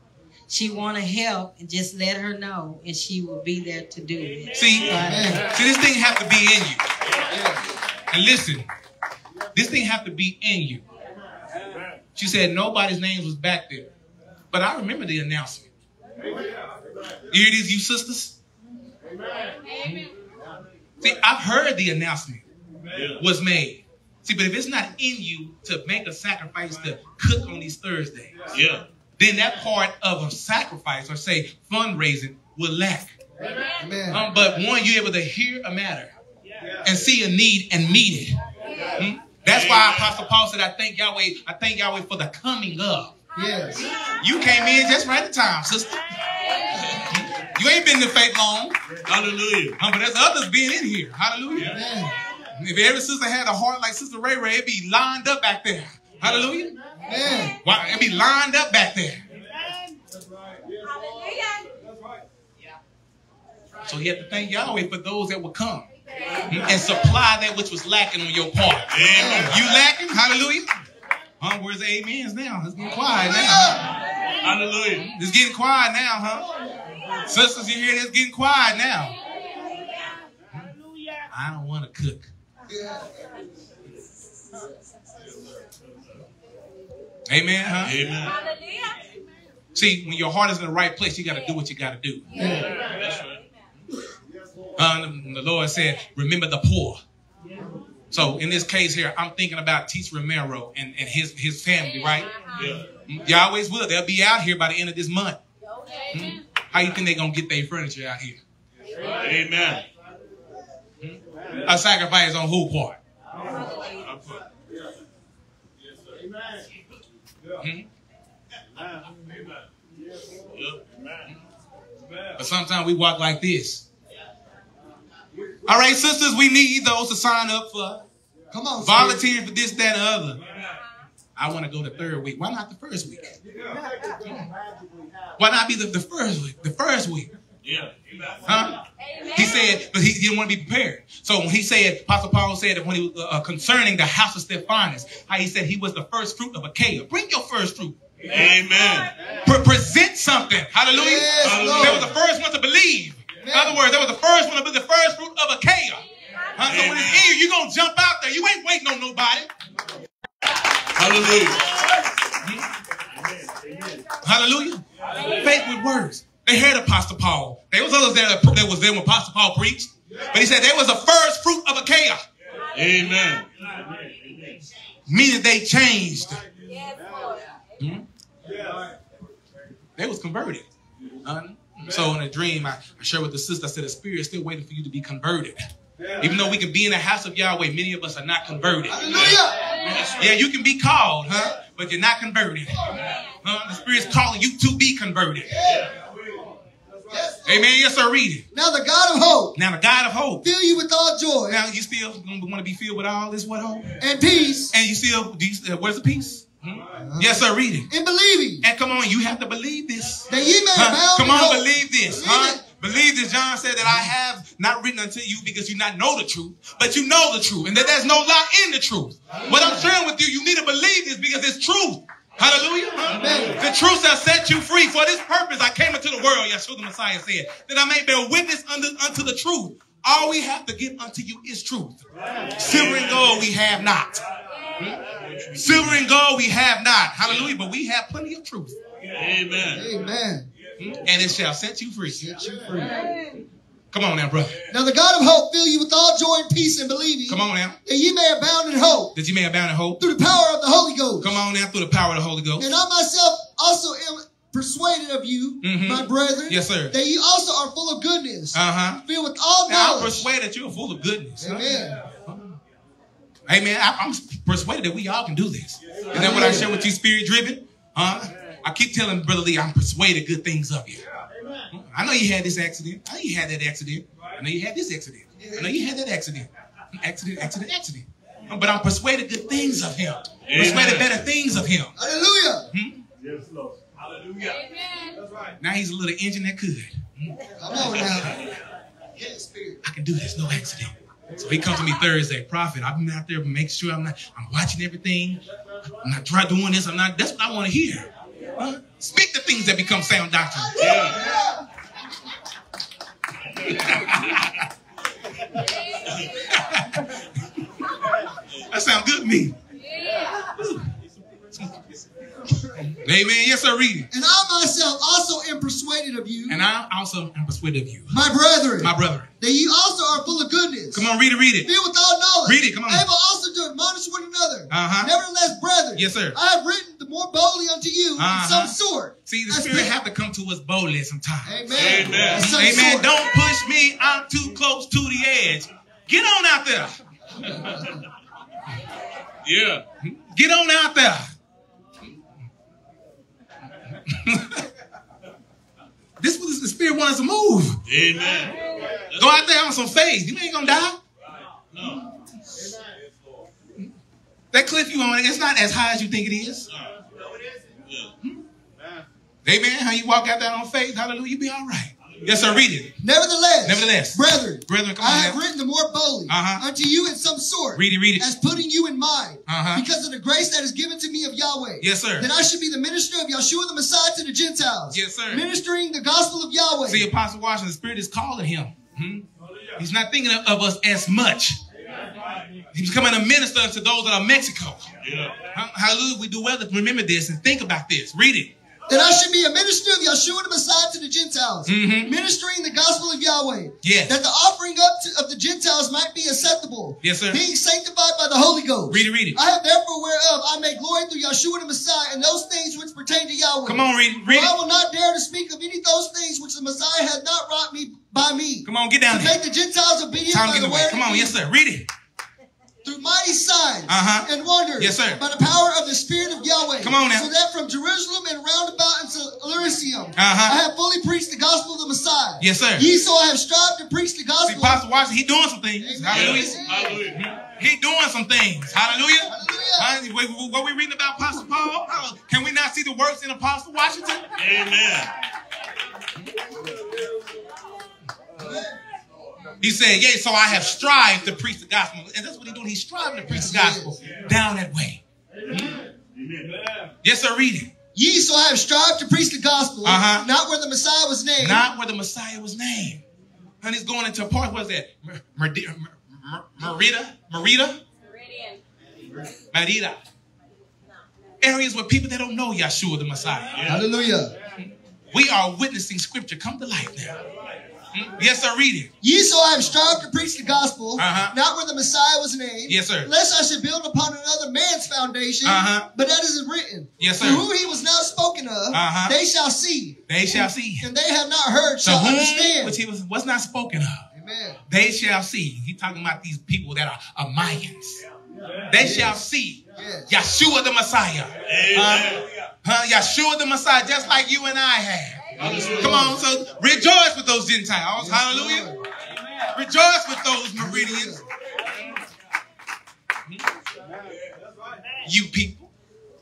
she want to help and just let her know and she will be there to do it. See, Amen. see, this thing have to be in you. And listen, this thing have to be in you. She said nobody's names was back there. But I remember the announcement. Here it is, you sisters. See, I've heard the announcement Yeah. was made. See, but if it's not in you to make a sacrifice to cook on these Thursdays, Yeah. then that part of a sacrifice or say fundraising will lack. Amen. Um, but one, you're able to hear a matter and see a need and meet it. Hmm? That's why Apostle Paul said, I thank Yahweh, I thank Yahweh for the coming of. Yes. You came in just right in time, sister. You ain't been in the faith long, Hallelujah. um, but there's others being in here. Hallelujah. Amen. If every sister had a heart like Sister Ray Ray, it'd be lined up back there. Hallelujah. Amen. Why, it'd be lined up back there. That's right. Hallelujah. That's right. So you have to thank Yahweh for those that will come and supply that which was lacking on your part. Amen. You lacking? Hallelujah. Huh? Where's the amens now? It's getting quiet now. Hallelujah. It's getting quiet now, huh? Sisters, you hear this? Getting quiet now. Hallelujah. I don't want to cook. Amen, huh? Amen. See, when your heart is in the right place, you got to do what you got to do. That's right. Uh, the the Lord said, remember the poor. So in this case here, I'm thinking about Teach Romero and, and his, his family, right? Yeah. You always will. They'll be out here by the end of this month. Hmm? How you think they're going to get their furniture out here? Amen. A sacrifice on who part? Hmm? But sometimes we walk like this. All right, sisters, we need those to sign up for Come on. Volunteer for this, that, and other. I want to go the third week. Why not the first week? Why not be the, the first week? The first week. Yeah. Huh? He said, but he didn't want to be prepared. So when he said, Apostle Paul said that when he was uh, concerning the house of Stephanas, how he said he was the first fruit of Achaia. Bring your first fruit. Amen. Pre- present something. Hallelujah. Yes, Hallelujah. They were the first one to believe. In other words, they were the first one to be the first fruit of Achaia. Huh? So when it's in you, you're going to jump out there. You ain't waiting on nobody. Hallelujah. Hallelujah. Faith with words. They heard Apostle Paul. There was others there that, that was there when Apostle Paul preached. But he said there was the first fruit of Achaia. Amen. Meaning they changed. Lord. They was converted. Uh, so in a dream, I, I shared with the sister, I said, the spirit is still waiting for you to be converted. Even though we can be in the house of Yahweh, many of us are not converted. Hallelujah. Yeah, you can be called, huh? But you're not converted. Huh? The spirit's calling you to be converted. Amen. Yes, sir. Read it. Now the God of hope Now the God of hope. fill you with all joy Now you still want to be filled with all this what hope? and peace And you still, do you, uh, where's the peace? Hmm? Yes, sir. Read it. in believing And come on, you have to believe this. that ye may Huh? Come on, hope. believe this. Believe huh? it. Believe this. John said that I have not written unto you because you not know the truth, but you know the truth, and that there's no lie in the truth. What I'm sharing with you, you need to believe this because it's truth. Hallelujah. Amen. The truth shall set you free. For this purpose I came into the world, Yeshua the Messiah said, that I may bear witness unto, unto the truth. All we have to give unto you is truth. Silver and gold we have not. Silver and gold we have not. Hallelujah. But we have plenty of truth. Amen. Amen. Hmm? And it shall set you free. Set you free. Come on now, brother. Now the God of hope fill you with all joy and peace and in believing Come on now. that ye may abound in hope That you may abound in hope. through the power of the Holy Ghost. Come on now through the power of the Holy Ghost. And I myself also am persuaded of you, Mhm. my brethren, Yes, sir. that ye also are full of goodness, Uh-huh. filled with all Now I'm knowledge. persuaded that you're full of goodness. Amen. Amen. I, I'm persuaded that we all can do this. Is that what I share with you, spirit driven? Huh? I keep telling Brother Lee, I'm persuaded good things of you. I know you had this accident. I know you had that accident. I know you had this accident. I know you had that accident. Accident, accident, accident. But I'm persuaded good things of him. Persuaded Amen. better things of him. Hallelujah. Hmm? Yes, Lord. Hallelujah. That's right. Now he's a little engine that could. Hmm? Come on now. Yes, Spirit. I can do this, no accident. So he comes to me Thursday, prophet. I've been out there make sure I'm not, I'm watching everything. I'm not trying doing this. I'm not, that's what I want to hear. Huh? Speak the things that become sound doctrine. Yeah. <laughs> That sounds good to me. Amen. Yes, sir. Read it. And I myself also am persuaded of you, And I also am persuaded of you, my brethren, my brother. that ye also are full of goodness, Come on, read it, read it. filled with all knowledge, Read it, come on. able also to admonish one another. Uh-huh. Nevertheless, brethren, Yes, sir. I have written the more boldly unto you Uh-huh. in some sort. See, the as Spirit been- have to come to us boldly sometimes. Amen. Amen. Some Amen. sort. Don't push me. I'm too close to the edge. Get on out there. Yeah. Get on out there. <laughs> this was the Spirit wants to move. Amen. Go out there on some faith. You ain't gonna die. No. That cliff you on, it's not as high as you think it is. No, it isn't. Yeah. Amen. How you walk out there on faith, hallelujah, you be all right. Yes, sir. Read it. Nevertheless, Nevertheless. brethren, Brethren, come I on have now. written the more boldly Uh-huh. unto you in some sort, Read it, read it. as putting you in mind, Uh-huh. because of the grace that is given to me of Yahweh. Yes, sir. That I should be the minister of Yeshua the Messiah to the Gentiles. Yes, sir. Ministering the gospel of Yahweh. See, Apostle Washington, the Spirit is calling him. Hmm? He's not thinking of, of us as much. He's becoming a minister to those that are Mexico. Yeah. Hallelujah. We do well to remember this and think about this. Read it. That I should be a minister of Yeshua the Messiah to the Gentiles, Mhm. ministering the gospel of Yahweh. Yes. That the offering up to, of the Gentiles might be acceptable. Yes, sir. Being sanctified by the Holy Ghost. Read it, read it. I have therefore whereof I may glory through Yeshua the Messiah and those things which pertain to Yahweh. Come on, read it. Read For I will not dare to speak of any of those things which the Messiah had not wrought me by me. Come on, get down To there. make the Gentiles obedient Time by the word Come on, yes, sir. Read it. Through mighty signs Uh-huh. and wonders. Yes, sir. By the power of the Spirit of Yahweh. Come on now. So that from Jerusalem and round about into Illyricum, Uh-huh. I have fully preached the gospel of the Messiah. Yes, sir. Ye so I have strived to preach the See, gospel. Apostle Washington, he doing some things. Amen. Hallelujah. Yes. Hallelujah. He doing some things. Hallelujah. Hallelujah. Huh? What- What we reading about Apostle Paul? Uh, Can we not see the works in Apostle Washington? Amen. He said, Yea, so I have strived to preach the gospel. And that's what he's doing. He's striving to preach the gospel down that way. Yes, sir, read it. Ye so I have strived to preach the gospel, Uh-huh. not where the Messiah was named, Not where the Messiah was named. And he's going into a part, what is that? Merida? Merida? Merida? Meridian. Merida. Areas where people that don't know Yeshua the Messiah. Hallelujah. We are witnessing scripture come to life now. Yes, sir, read it. Ye so I have strived to preach the gospel, Uh-huh. not where the Messiah was named, Yes, sir. lest I should build upon another man's foundation, Uh-huh. but that is written. Yes, For sir. who he was not spoken of, Uh-huh. they shall see, They shall see. and they have not heard So shall whom, understand. which he was, was not spoken of. Amen. They shall see. He's talking about these people that are, are Mayans. They shall see Yes. Yeshua the Messiah. Amen. Huh? Yeshua the Messiah, just like you and I have. Come on, so rejoice with those Gentiles. Hallelujah. Rejoice with those Meridians. You people.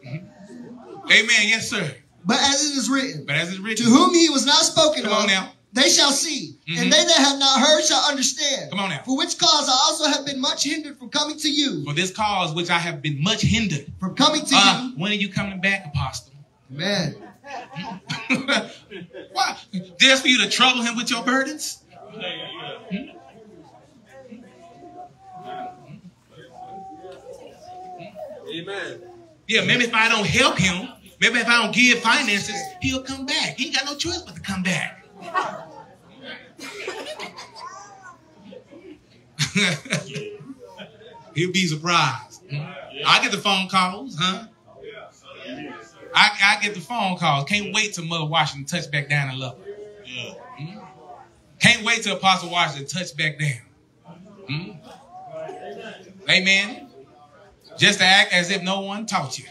Amen. Yes, sir. But as it is written, But as it's written, to whom he was not spoken Come of, on now. they shall see, Mhm. and they that have not heard shall understand. Come on now. For which cause I also have been much hindered from coming to you. for this cause which I have been much hindered. From coming to Uh, you. when are you coming back, Apostle? Amen. <laughs> Why? Just for you to trouble him with your burdens? Amen. Yeah, maybe if I don't help him, maybe if I don't give finances, he'll come back. He ain't got no choice but to come back. <laughs> he'll be surprised. I get the phone calls, huh? I, I get the phone calls. Can't wait till Mother Washington touch back down in love her. Yeah. Can't wait till Apostle Washington touch back down. Hmm? Amen. Just to act as if no one taught you.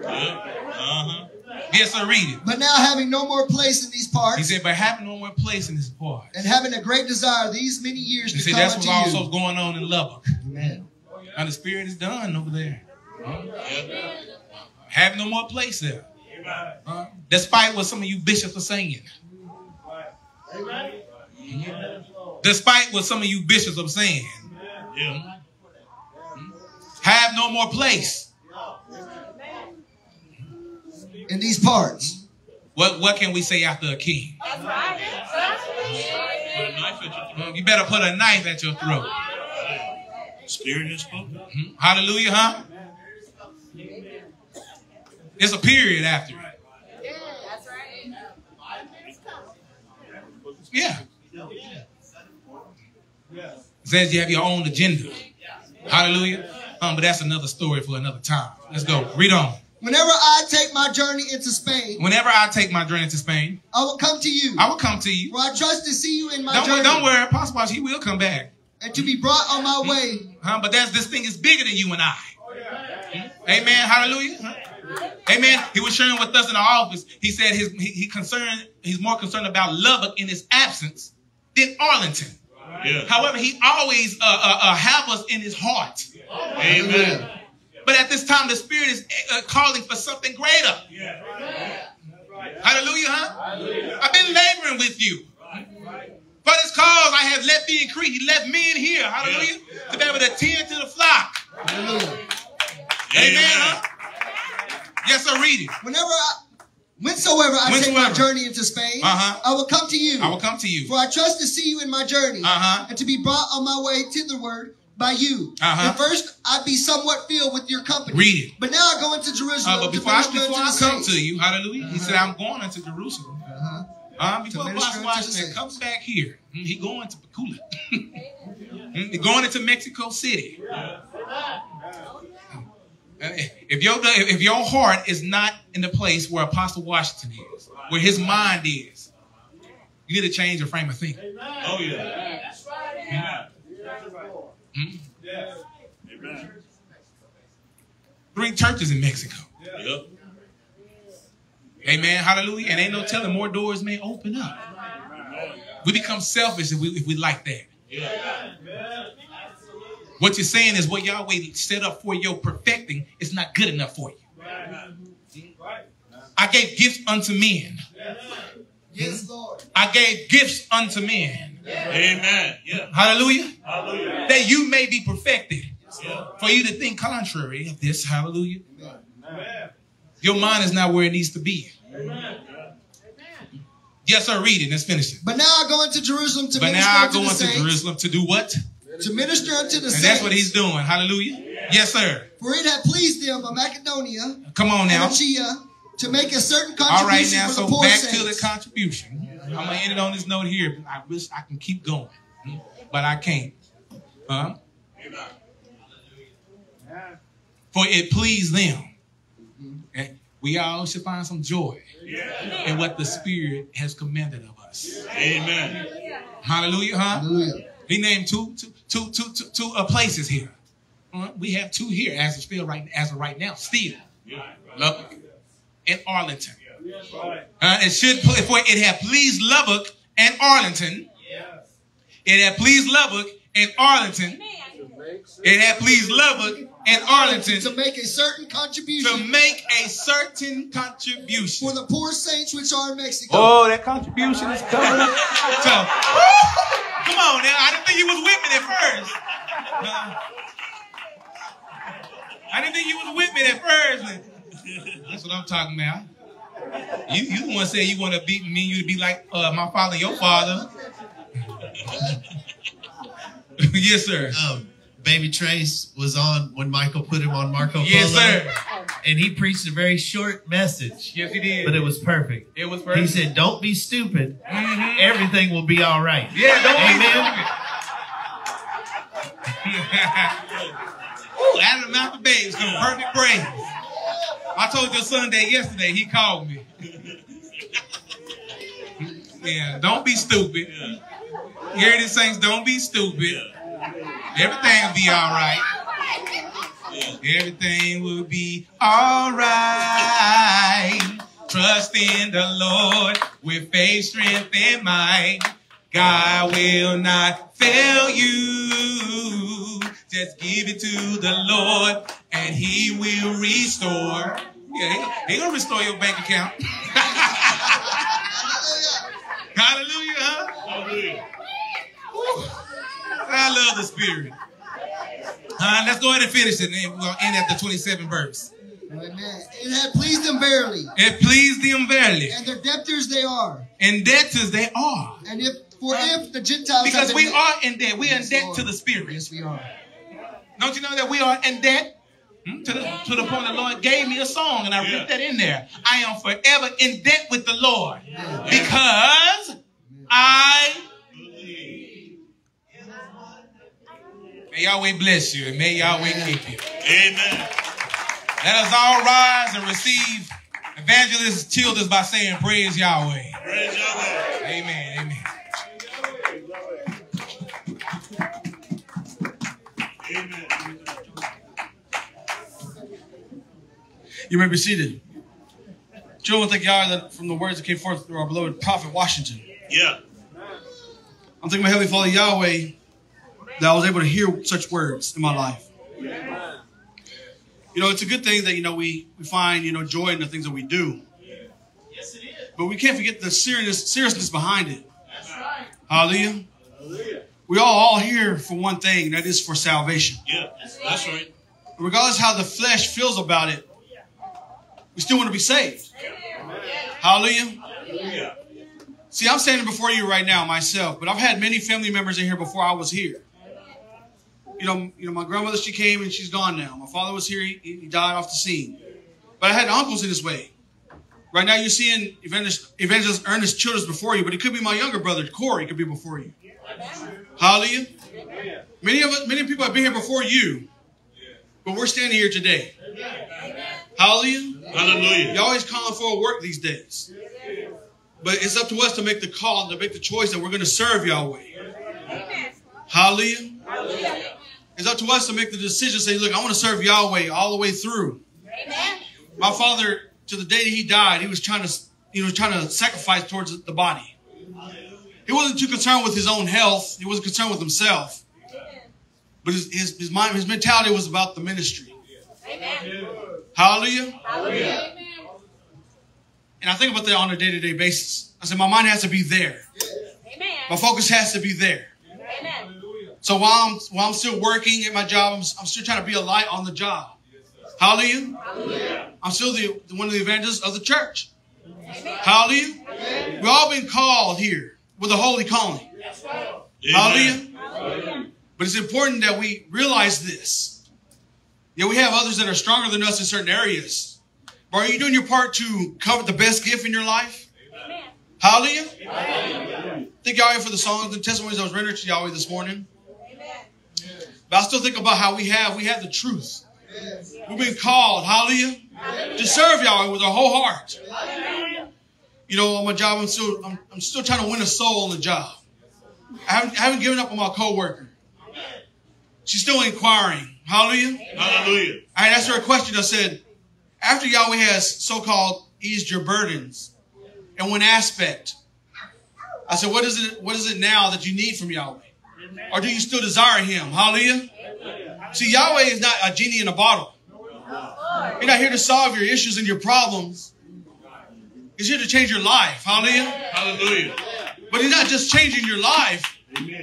Yeah. Uh-huh. Yes, sir, read it. But now having no more place in these parts. He said, but having no more place in this part. and having a great desire these many years He to said, come that's unto what's you. also going on in Lubbock. Amen. And the spirit is done over there. Yeah. Having no more place there. Huh? Despite what some of you bishops are saying. Despite what some of you bishops are saying. Yeah. Have no more place. In these parts. What what can we say after a king? That's right. Put a knife at your throat. Well, You better put a knife at your throat. Spirit has spoken. Hmm? Hallelujah, huh? There's a period after it. Yeah, that's right. Yeah. It says you have your own agenda. Hallelujah. Um, but that's another story for another time. Let's go. Read on. Whenever I take my journey into Spain, Whenever I take my journey to Spain, I will come to you. I will come to you. For I trust to see you in my Don't, journey. don't worry, Apostle Watch, he will come back. And to be brought on my way. Huh? But that's this thing is bigger than you and I. Hmm? Amen. Hallelujah. Huh? Amen. He was sharing with us in the office. He said his he, he concerned he's more concerned about Lubbock in his absence than Arlington. Yeah. However, he always uh, uh, uh, have us in his heart. Amen. But at this time, the Spirit is uh, calling for something greater. Hallelujah, huh? I've been laboring with you. For this cause, I have left thee in Crete. He left me in here. Hallelujah. To be able to tend to the flock. Hallelujah. Amen, huh? Yes, sir, read it. Whenever I, whensoever I take my journey into Spain, Uh-huh. I will come to you. I will come to you. For I trust to see you in my journey, Uh-huh. and to be brought on my way thitherward by you. Uh-huh. At first, I'd be somewhat filled with your company. Read it. But now I go into Jerusalem Uh, but to before I, minister before unto I the come saints. to you, hallelujah, he said, I'm going unto Jerusalem. Uh-huh. Uh, before To minister Apostle Washington comes back here, mm, he going to Pacula. <laughs> Mm, he going into Mexico City. Uh, If your if your heart is not in the place where Apostle Washington is, where his mind is, you need to change your frame of thinking. Oh, yeah. Hmm? Amen. Three churches in Mexico. Yep. Amen. Hallelujah. And ain't no telling more doors may open up. We become selfish if we, if we like that. Yeah. What you're saying is what Yahweh set up for your perfecting is not good enough for you. I gave gifts unto men. Yes, Lord. I gave gifts unto men. Amen. Yeah. Hallelujah. Hallelujah. That you may be perfected. For you to think contrary of this, hallelujah. Your mind is not where it needs to be. Yes, sir. Read it. Let's finish it. But now I go into Jerusalem to But now I unto go the into Jerusalem to do what? To minister unto the And saints. that's what he's doing. Hallelujah. Yes, sir. For it had pleased them of Macedonia Come on and now. Achaia to make a certain All right contribution now. for So the poor back saints. to the contribution. I'm gonna end it on this note here. I wish I can keep going, but I can't. Huh? For it pleased them. And we all should find some joy in what the Spirit has commanded of us. Amen. Hallelujah, huh? Hallelujah. He named two, two, two, two, two, two uh, places here. Uh, we have two here as of still right as of right now. Still, Lubbock and Arlington. Uh, it should put for it had pleased Lubbock and Arlington. Yes. It had pleased Lubbock and Arlington. It had pleased Lubbock and Arlington To make a certain contribution to make a certain contribution. for the poor saints which are in Mexico. Oh, that contribution is coming up. So, <laughs> come on now. I didn't think you was with me at first. Uh, I didn't think you was with me at first. That's what I'm talking about. You you the one said you want to beat me, you to be like uh, my father, your father. <laughs> yes, sir. um, Baby Trace was on when Michael put him on Marco Polo. Yes, sir. And he preached a very short message, Yes, he did. but it was perfect. It was perfect. He said, Don't be stupid. Mhm. Everything will be all right. Yeah, don't Amen. be stupid. <laughs> Ooh, out of the mouth of babes come perfect praise. I told your son that yesterday. He called me. <laughs> yeah, don't be stupid. Hear the saints, don't be stupid. Everything will be all right. Everything will be all right. Trust in the Lord with faith, strength, and might. God will not fail you. Just give it to the Lord and he will restore. Yeah, he, he gonna restore your bank account. <laughs> Hallelujah. huh? Hallelujah. I love the spirit. Uh, let's go ahead and finish it. And we're going to end at the 27th verse. Amen. It had pleased them verily, It pleased them verily. and their debtors they are. And debtors they are. And if for if the Gentiles Because we are in debt. We are in debt Lord. to the spirit. Yes, we are. Don't you know that we are in debt? Hmm? To the, to the point the Lord gave me a song and I Yeah. wrote that in there. I am forever in debt with the Lord because I. May Yahweh bless you and may Yahweh keep you. Amen. Let us all rise and receive evangelist Childers by saying praise Yahweh. Praise Yahweh. Amen. Amen. Amen. You may be seated. Children, thank God that from the words that came forth through our beloved prophet Washington. Yeah. I'm thanking my Heavenly Father Yahweh that I was able to hear such words in my life. You know, it's a good thing that, you know, we, we find, you know, joy in the things that we do. Yes, it is. But we can't forget the serious, seriousness behind it. Hallelujah. We all all here for one thing, and that is for salvation. Yeah. That's right. Regardless how the flesh feels about it, we still want to be saved. Hallelujah. See, I'm standing before you right now myself, but I've had many family members in here before I was here. You know, you know, my grandmother, she came and she's gone now. My father was here, he, he died off the scene. But I had uncles in this way. Right now, you're seeing Evangelist, Evangelist Ernest Childers before you, but it could be my younger brother, Corey, could be before you. Hallelujah. Many of us, many people have been here before you, but we're standing here today. Hallelujah. Hallelujah. You're always calling for a work these days. But it's up to us to make the call, and to make the choice that we're going to serve Yahweh. Hallelujah. It's up to us to make the decision, say, look, I want to serve Yahweh all the way through. Amen. My father, to the day that he died, he was trying to, he was trying to sacrifice towards the body. He wasn't too concerned with his own health. He wasn't concerned with himself. But his, his, his mind, his mentality was about the ministry. Amen. Hallelujah. Hallelujah. And I think about that on a day to day basis. I said, my mind has to be there. Amen. My focus has to be there. Amen. So while I'm while I'm still working at my job, I'm, I'm still trying to be a light on the job. Hallelujah. I'm still the, one of the evangelists of the church. Hallelujah. We've all been called here with a holy calling. Hallelujah. But it's important that we realize this. Yeah, we have others that are stronger than us in certain areas. But are you doing your part to cover the best gift in your life? Amen. Hallelujah. Thank Yahweh for the songs and testimonies that was rendered to Yahweh this morning. But I still think about how we have, we have the truth. We've been called, hallelujah, to serve Yahweh with our whole heart. You know, on my job, I'm still, I'm, I'm still trying to win a soul on the job. I haven't, I haven't given up on my coworker. She's still inquiring. Hallelujah. Hallelujah. I asked her a question. I said, after Yahweh has so-called eased your burdens in one aspect, I said, what is it, what is it now that you need from Yahweh? Or do you still desire him? Hallelujah. See, Yahweh is not a genie in a bottle. He's not here to solve your issues and your problems. He's here to change your life. Hallelujah. Hallelujah. But he's not just changing your life.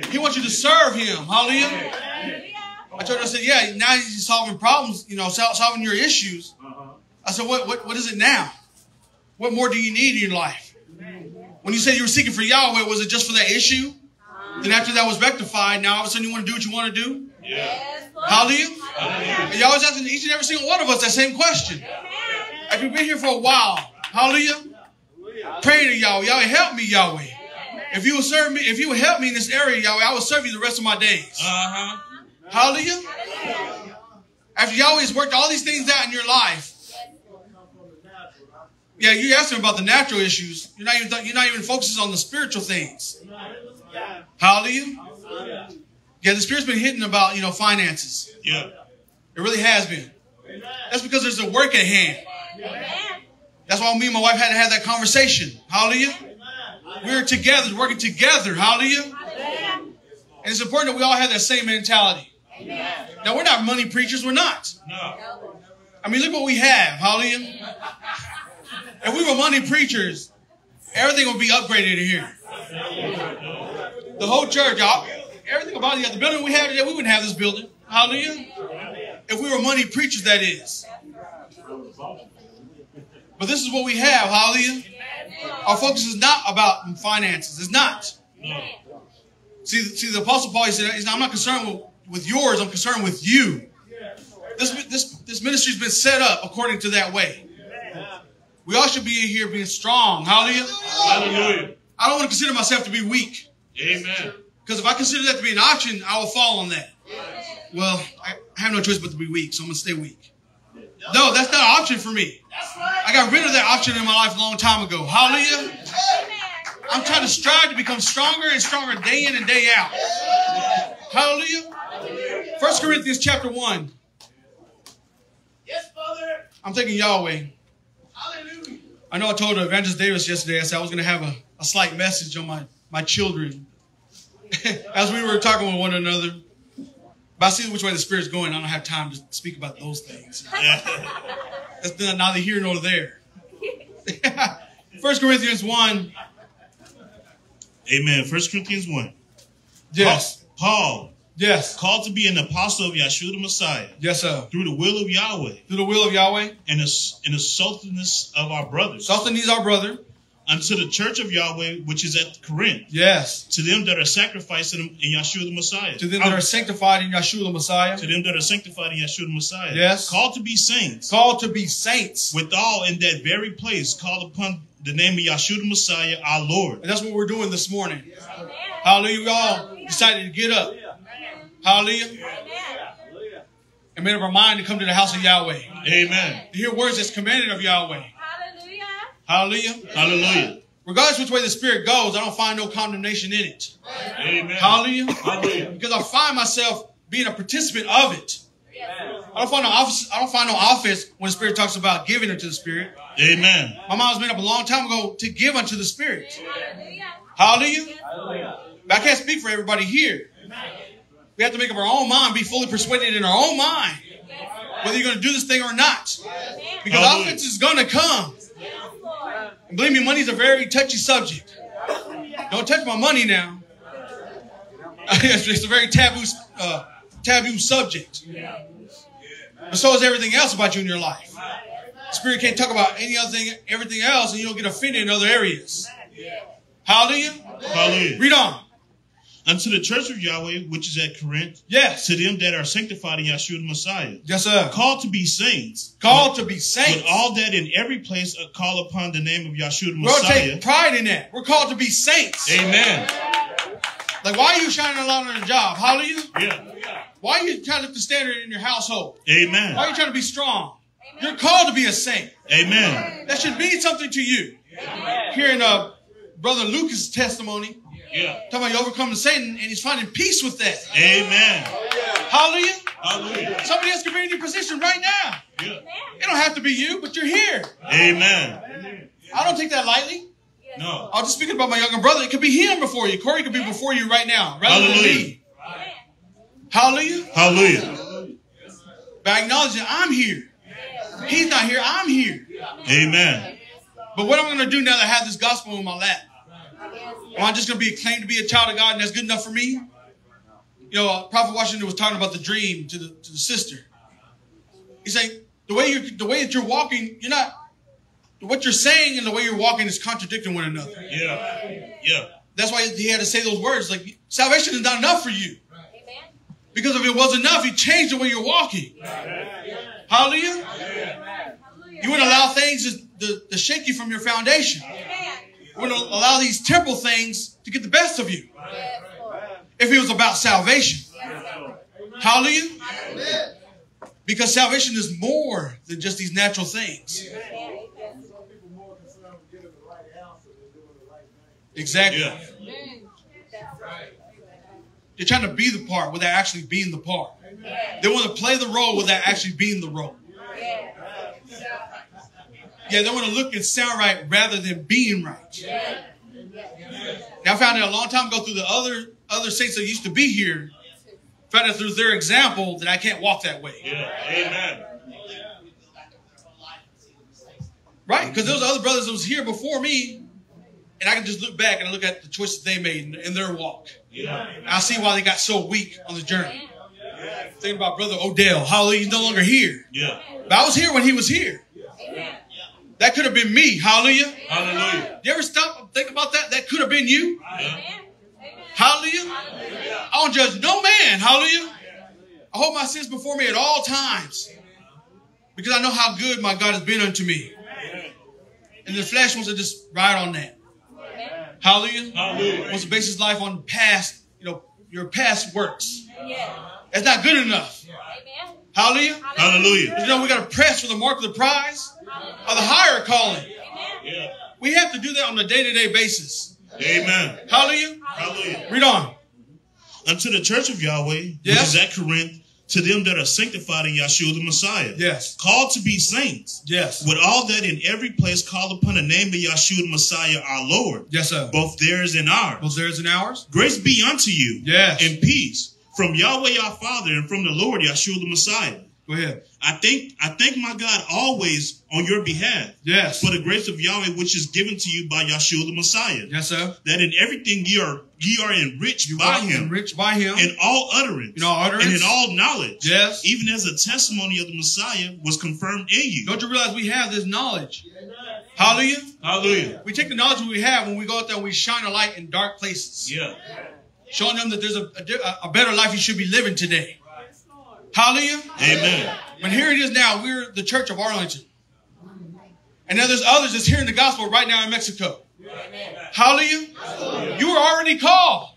He wants you to serve him. Hallelujah. I told her, I said, yeah, now he's solving problems, you know, solving your issues. Uh-huh. I said, what, what, what is it now? What more do you need in your life? When you said you were seeking for Yahweh, was it just for that issue? Then after that was rectified, now all of a sudden you want to do what you want to do? Yeah. Yes, Lord. Hallelujah. Hallelujah. And you always asking each and every single one of us that same question. If you've been here for a while, hallelujah, praying to Yahweh, Yahweh, help me, Yahweh. If you will serve me, if you will help me in this area, Yahweh, I will serve you the rest of my days. Uh-huh. Hallelujah. After Yahweh has worked all these things out in your life, yeah, you asked him about the natural issues. You're not even th- you're not even focusing on the spiritual things. Hallelujah. Yeah, the spirit's been hitting about you know finances. Yeah. It really has been. That's because there's a work at hand. That's why me and my wife had to have that conversation. Hallelujah. We're together, working together. Hallelujah. And it's important that we all have that same mentality. Now, we're not money preachers. We're not. No. I mean, look what we have. Hallelujah. If we were money preachers, everything would be upgraded in here. The whole church, y'all, everything about it, the building we have today, we wouldn't have this building. Hallelujah. If we were money preachers, that is. But this is what we have. Hallelujah. Our focus is not about finances. It's not. See, see, the Apostle Paul he said, he's not- I'm not concerned with, with yours. I'm concerned with you. This, this, this ministry's been set up according to that way. We all should be in here being strong. Hallelujah. Hallelujah. I don't want to consider myself to be weak. Amen. Because if I consider that to be an option, I will fall on that. Well, I have no choice but to be weak, so I'm going to stay weak. No, that's not an option for me. I got rid of that option in my life a long time ago. Hallelujah. I'm trying to strive to become stronger and stronger day in and day out. Hallelujah. First Corinthians chapter 1. Yes, Father. I'm thinking Yahweh. Hallelujah. I know I told Evangelist Davis yesterday, I said I was going to have a, a slight message on my, my children <laughs> as we were talking with one another. But I see which way the Spirit's going. I don't have time to speak about those things. <laughs> That's not- neither here nor there. <laughs> First Corinthians 1. Amen. First Corinthians 1. Yes. Paul, Yes. called to be an apostle of Yeshua the Messiah, Yes, sir. through the will of Yahweh, Through the will of Yahweh. and the, and the sustenance of our brothers, Sosthenes, our brother. Unto the church of Yahweh, which is at Corinth, Yes. to them that are sacrificed in, in Yeshua the Messiah. To them that are sanctified in Yeshua the Messiah. to them that are sanctified in Yeshua the Messiah. Yes. Called to be saints. Called to be saints. With all in that very place, called upon the name of Yeshua the Messiah, our Lord. And that's what we're doing this morning. Hallelujah. We all decided to get up. Hallelujah. Amen. And made up our mind to come to the house of Yahweh. Amen. To hear words that's commanded of Yahweh. Hallelujah. Hallelujah. Hallelujah. Regardless which way the Spirit goes, I don't find no condemnation in it. Amen. Hallelujah. Hallelujah. Because I find myself being a participant of it. I don't find no office. I don't find no office when the Spirit talks about giving unto the Spirit. Amen. My mind was made up a long time ago to give unto the Spirit. Hallelujah. Hallelujah. But I can't speak for everybody here. We have to make up our own mind, be fully persuaded in our own mind whether you're going to do this thing or not. Because Hallelujah. offense is going to come. Yes, Lord. And believe me, money's a very touchy subject. Don't touch my money now. <laughs> it's a very taboo, uh, taboo subject. But so is everything else about you in your life. Spirit can't talk about any other thing, everything else, and you don't get offended in other areas. Hallelujah. Hallelujah. Read on. Unto the church of Yahweh, which is at Corinth, Yes. to them that are sanctified in Yeshua the Messiah, Yes, sir. called to be saints, Called to be saints. with all that in every place uh, call upon the name of Yeshua the We're Messiah. take pride in that. We're called to be saints. Amen. Like, why are you shining a light on your job? Hallelujah. Yeah. Why are you trying to lift the standard in your household? Amen. Why are you trying to be strong? You're called to be a saint. Amen. That should mean something to you. Hearing uh, Brother Lucas' testimony, Yeah. talking about you overcoming Satan, and he's finding peace with that. Amen. Hallelujah. Hallelujah. Somebody else could be in your position right now. Yeah. It don't have to be you, but you're here. Amen. I don't take that lightly. No. I was just speaking about my younger brother. It could be him before you. Corey could be before you right now, Hallelujah. me. Hallelujah. Hallelujah. By acknowledging I'm here. He's not here. I'm here. Amen. But what am I going to do now that I have this gospel in my lap? Am I just going to be claimed to be a child of God and that's good enough for me? You know, Prophet Washington was talking about the dream to the to the sister. He's saying the way you the way that you're walking, you're not what you're saying and the way you're walking is contradicting one another. Yeah. Yeah. That's why he had to say those words like salvation is not enough for you. Because if it was enough, he changed the way you're walking. Hallelujah. You wouldn't allow things to, to, to shake you from your foundation. You wouldn't allow these temporal things to get the best of you. If it was about salvation. Hallelujah. Because salvation is more than just these natural things. Exactly. They're trying to be the part without actually being the part. They want to play the role without actually being the role. Yeah, they want to look and sound right rather than being right. Now, I found out a long time ago through the other other saints that used to be here, found out through their example that I can't walk that way. Yeah. Amen. Right? Because those other brothers that was here before me, and I can just look back and look at the choices they made in, their walk. Yeah. I see why they got so weak on the journey. Thinking about Brother Odell, hallelujah, he's no longer here. Yeah. But I was here when he was here. That could have been me, hallelujah. Hallelujah. You ever stop and think about that? That could have been you, Yeah. hallelujah. I don't judge no man, hallelujah. I hold my sins before me at all times because I know how good my God has been unto me. And the flesh wants to just ride on that. Hallelujah. Hallelujah. Wants to base his life on past, you know, your past works. That's not good enough. Hallelujah. Hallelujah. You know, we got to press for the mark of the prize of the higher calling. Yeah. We have to do that on a day to day basis. Amen. Hallelujah. Hallelujah. Read on. Unto the church of Yahweh, Yes. which is at Corinth, to them that are sanctified in Yeshua the Messiah, Yes. called to be saints, Yes. with all that in every place call upon the name of Yeshua the Messiah, our Lord, Yes, sir. both theirs and ours. Both theirs and ours. Grace be unto you, Yes. and peace from Yahweh our Father and from the Lord Yeshua the Messiah. Go ahead. I thank I thank my God always on your behalf Yes. for the grace of Yahweh which is given to you by Yeshua the Messiah, Yes, sir. that in everything ye are ye are enriched You by are him enriched by him. in all utterance, In all utterance. and in all knowledge, Yes. even as the testimony of the Messiah was confirmed in you. Don't you realize we have this knowledge? Hallelujah. Hallelujah. We take the knowledge we have when we go out there and we shine a light in dark places, Yeah. showing them that there's a, a, a better life you should be living today. Hallelujah. Amen. But here it is now. We're the church of Arlington. And now there's others that's hearing the gospel right now in Mexico. Hallelujah. You were already called.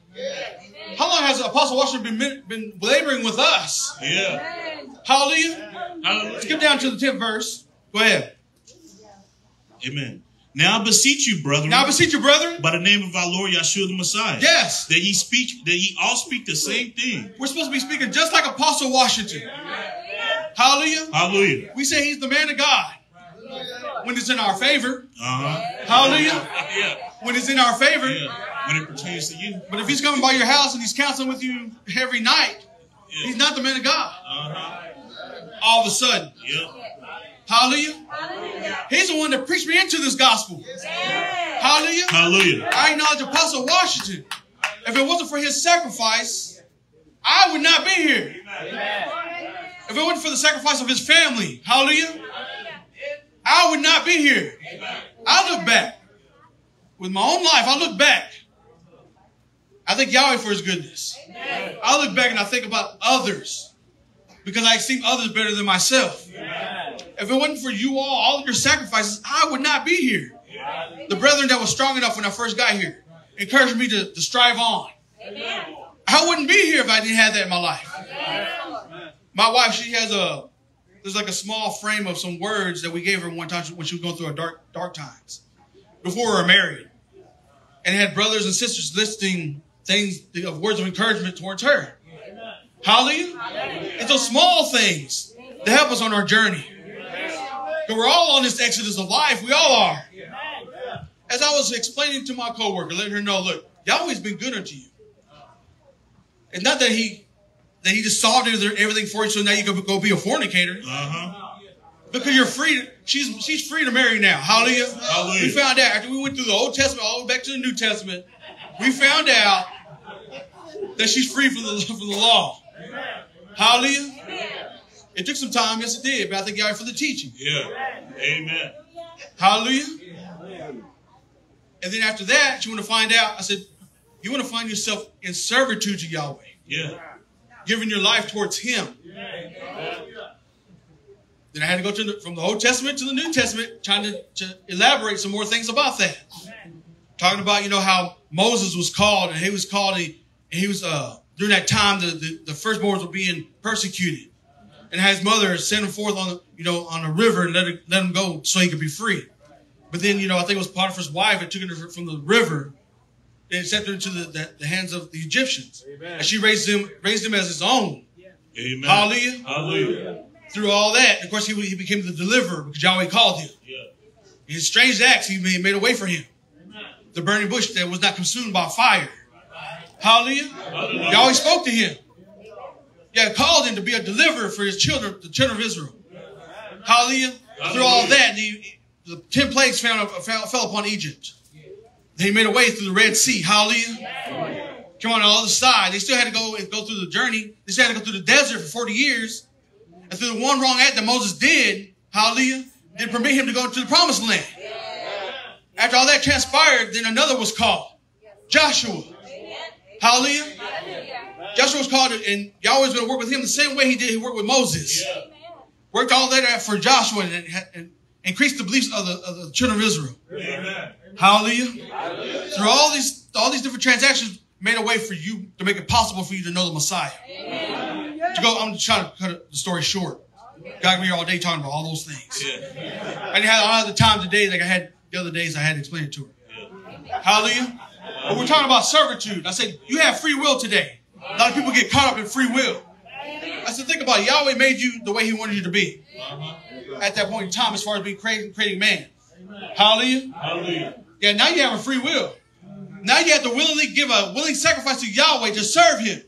How long has Apostle Washington been, been laboring with us? Yeah. Hallelujah. Hallelujah. Skip down to the 10th verse. Go ahead. Amen. Now I beseech you, brethren, Now I beseech you, brethren. by the name of our Lord Yeshua the Messiah, Yes. that ye speak, that ye all speak the same thing. We're supposed to be speaking just like Apostle Washington. Hallelujah. Hallelujah. We say he's the man of God when it's in our favor. Uh-huh. Hallelujah. Yeah. When it's in our favor. Yeah. When it pertains to you. But if he's coming by your house and he's counseling with you every night, he's not the man of God. Uh-huh. All of a sudden. Yeah. Hallelujah. Hallelujah. He's the one that preached me into this gospel. Yes. Hallelujah. Hallelujah. I acknowledge Apostle Washington. If it wasn't for his sacrifice, I would not be here. If it wasn't for the sacrifice of his family, hallelujah, I would not be here. I look back with my own life. I look back. I thank Yahweh for his goodness. I look back and I think about others because I esteem others better than myself. If it wasn't for you all, all of your sacrifices, I would not be here. The brethren that was strong enough when I first got here encouraged me to, to strive on. I wouldn't be here if I didn't have that in my life. My wife, she has a there's like a small frame of some words that we gave her one time when she was going through her dark dark times before we were married, and had brothers and sisters listing things of words of encouragement towards her. Hallelujah! It's those small things that help us on our journey. 'Cause we're all on this exodus of life. We all are. As I was explaining to my coworker, letting her know, look, Yahweh's been good unto you. It's not that he that he just solved everything for you, so now you can go be a fornicator. Uh-huh. Because you're free. To, she's she's free to marry now. Hallelujah. Hallelujah. We found out after we went through the Old Testament all the way back to the New Testament. We found out that she's free from the <laughs> from the law. Hallelujah. It took some time, yes it did, but I thank God for the teaching. Yeah. Amen. Hallelujah. And then after that, you want to find out. I said, you want to find yourself in servitude to Yahweh, Yeah. Giving your life towards Him. Then I had to go the, from the Old Testament to the New Testament, trying to, to elaborate some more things about that. Talking about you know how Moses was called, and he was called, and he, he was uh, during that time the, the the firstborns were being persecuted, and his mother sent him forth on you know on a river and let let him go so he could be free. But then you know I think it was Potiphar's wife that took him from the river and sent her into the, the, the hands of the Egyptians, and she raised him raised him as his own. Amen. Hallelujah. Hallelujah. Through all that, of course, he, he became the deliverer because Yahweh called him. Yeah. In his strange acts, he made, made a way for him. The burning bush that was not consumed by fire. Hallelujah. Hallelujah. Yahweh spoke to him. Yeah, called him to be a deliverer for his children, the children of Israel. Hallelujah. Through all that, he, the ten plagues found, fell, fell upon Egypt. They made a way through the Red Sea. Hallelujah. Come on, on the other side. They still had to go and go through the journey. They still had to go through the desert for 40 years. And through the one wrong act that Moses did, hallelujah, didn't permit him to go into the promised land. After all that transpired, then another was called. Joshua. Hallelujah. Joshua was called, and Yahweh's going to work with him the same way he did. He worked with Moses. Worked all that out for Joshua and, and increased the beliefs of the, of the children of Israel. Amen. Hallelujah. Through all these all these different transactions, made a way for you to make it possible for you to know the Messiah. To go, I'm trying to cut the story short. God can be here all day talking about all those things. Yeah. I didn't have, I the time today like I had the other days I had to explain it to her. Hallelujah. But we're talking about servitude. I said, you have free will today. A lot of people get caught up in free will. I said, think about it. Yahweh made you the way he wanted you to be. Uh-huh. At that point in time, as far as being creating, creating man. Hallelujah. Hallelujah. Yeah, now you have a free will. Now you have to willingly give a willing sacrifice to Yahweh to serve him.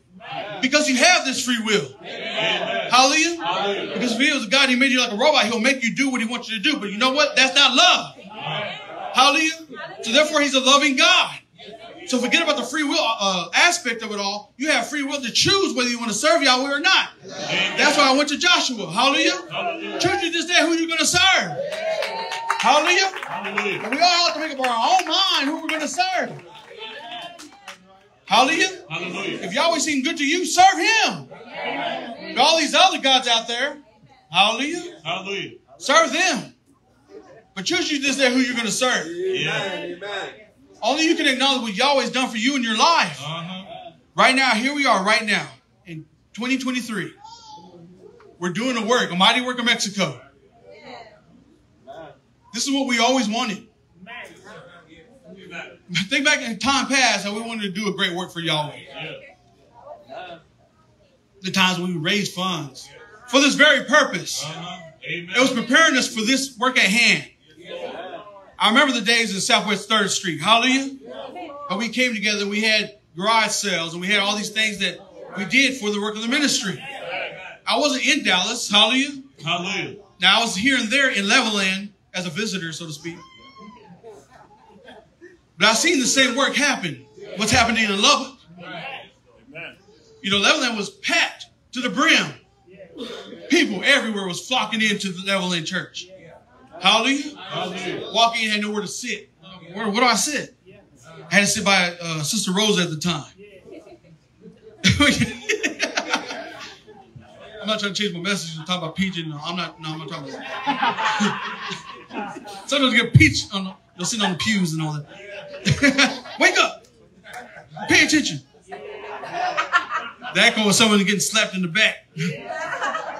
Because you have this free will. Hallelujah. Because if he was a God, he made you like a robot, he'll make you do what he wants you to do. But you know what? That's not love. Hallelujah. So therefore, he's a loving God. So forget about the free will uh, aspect of it all. You have free will to choose whether you want to serve Yahweh or not. That's why I went to Joshua. Hallelujah. Choose you this day who you're going to serve. Hallelujah. Hallelujah. And we all have to make up our own mind who we're going to serve. Hallelujah. Hallelujah. If Yahweh seems good to you, serve Him. And all these other gods out there, hallelujah, Hallelujah. serve them. But choose you this day who you're going to serve. Yeah. Only you can acknowledge what Yahweh's done for you in your life. Uh-huh. Right now, here we are, right now, in 2023. We're doing the work, a mighty work of Mexico. This is what we always wanted. Think back in time past how we wanted to do a great work for Yahweh. The times when we raised funds for this very purpose. Uh-huh. It was preparing us for this work at hand. I remember the days in Southwest Third Street. Hallelujah. And we came together. and We had garage sales and we had all these things that we did for the work of the ministry. I wasn't in Dallas. Hallelujah. Hallelujah. Now I was here and there in Levelland as a visitor, so to speak. But I've seen the same work happen. What's happening in Lubbock? You know, Levelland was packed to the brim. People everywhere was flocking into the Levelland church. Hallelujah. Walking in, had nowhere to sit. Where, where do I sit? I had to sit by uh, Sister Rose at the time. <laughs> I'm not trying to change my message and talk about peaching. No, I'm not. No, I'm not talking about. that. <laughs> Sometimes you get peach on. The, you'll sit on the pews and all that. <laughs> Wake up! Pay attention. The echo of someone getting slapped in the back.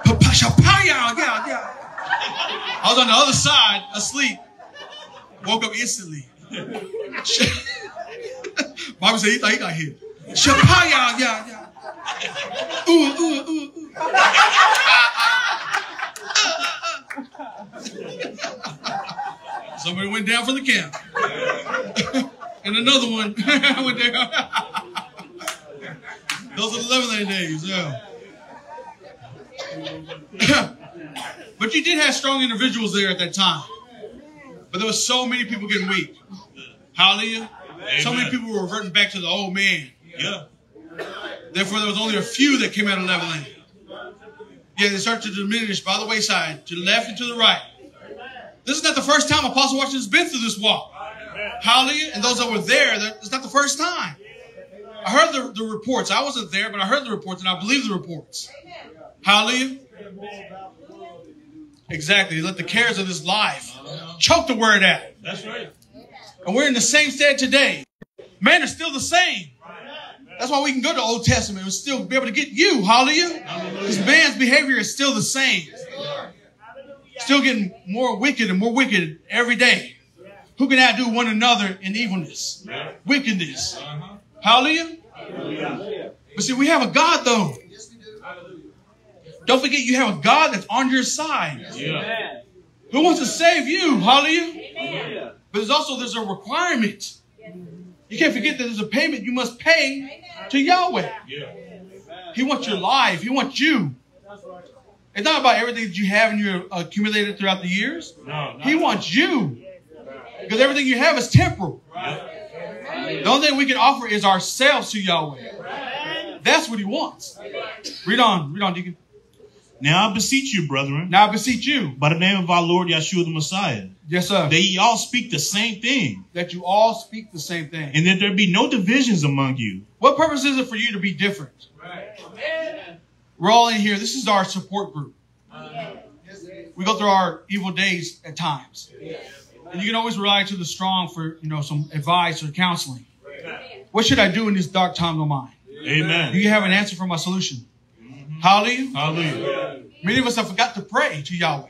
Pa-pa-sha-pa-ya, yeah, yeah. I was on the other side, asleep. Woke up instantly. <laughs> Bobby said he thought he got hit. Shapaya, yeah, yeah. Ooh, ooh, ooh, ooh. <laughs> Somebody went down for the count. <laughs> and another one went down. Those are the Levelland days, yeah. But you did have strong individuals there at that time. But there was so many people getting weak. Hallelujah. So many people were reverting back to the old man. Yeah. Therefore, there was only a few that came out of Levelland. Yeah, they start to diminish by the wayside, to the left and to the right. This is not the first time Apostle Washington has been through this walk. Hallelujah. And those that were there, it's not the first time. I heard the, the reports. I wasn't there, but I heard the reports and I believe the reports. Hallelujah. Exactly. Let the cares of this life choke the word out. That's right. And we're in the same state today. Man is still the same. That's why we can go to Old Testament and still be able to get you. Hallelujah. Because man's behavior is still the same. Still getting more wicked and more wicked every day. Who can outdo one another in evilness, wickedness? Uh-huh. Hallelujah. But see, we have a God though. Don't forget you have a God that's on your side. Yeah. Who wants to save you? Hallelujah. But there's also there's a requirement. You can't forget that there's a payment you must pay to Yahweh. Yeah. He wants your life. He wants you. It's not about everything that you have and you accumulated throughout the years. No. He wants you. Because everything you have is temporal. The only thing we can offer is ourselves to Yahweh. That's what he wants. Read on. Read on, Deacon. Now I beseech you, brethren, Now I beseech you. by the name of our Lord Yeshua the Messiah, Yes, sir. that ye all speak the same thing, That you all speak the same thing. and that there be no divisions among you, What purpose is it for you to be different? We're all in here. This is our support group. We go through our evil days at times. And you can always rely to the strong for, you know, some advice or counseling. What should I do in this dark time of mine? Amen. Do you have an answer for my solution? Hallelujah. Hallelujah. Many of us have forgot to pray to Yahweh.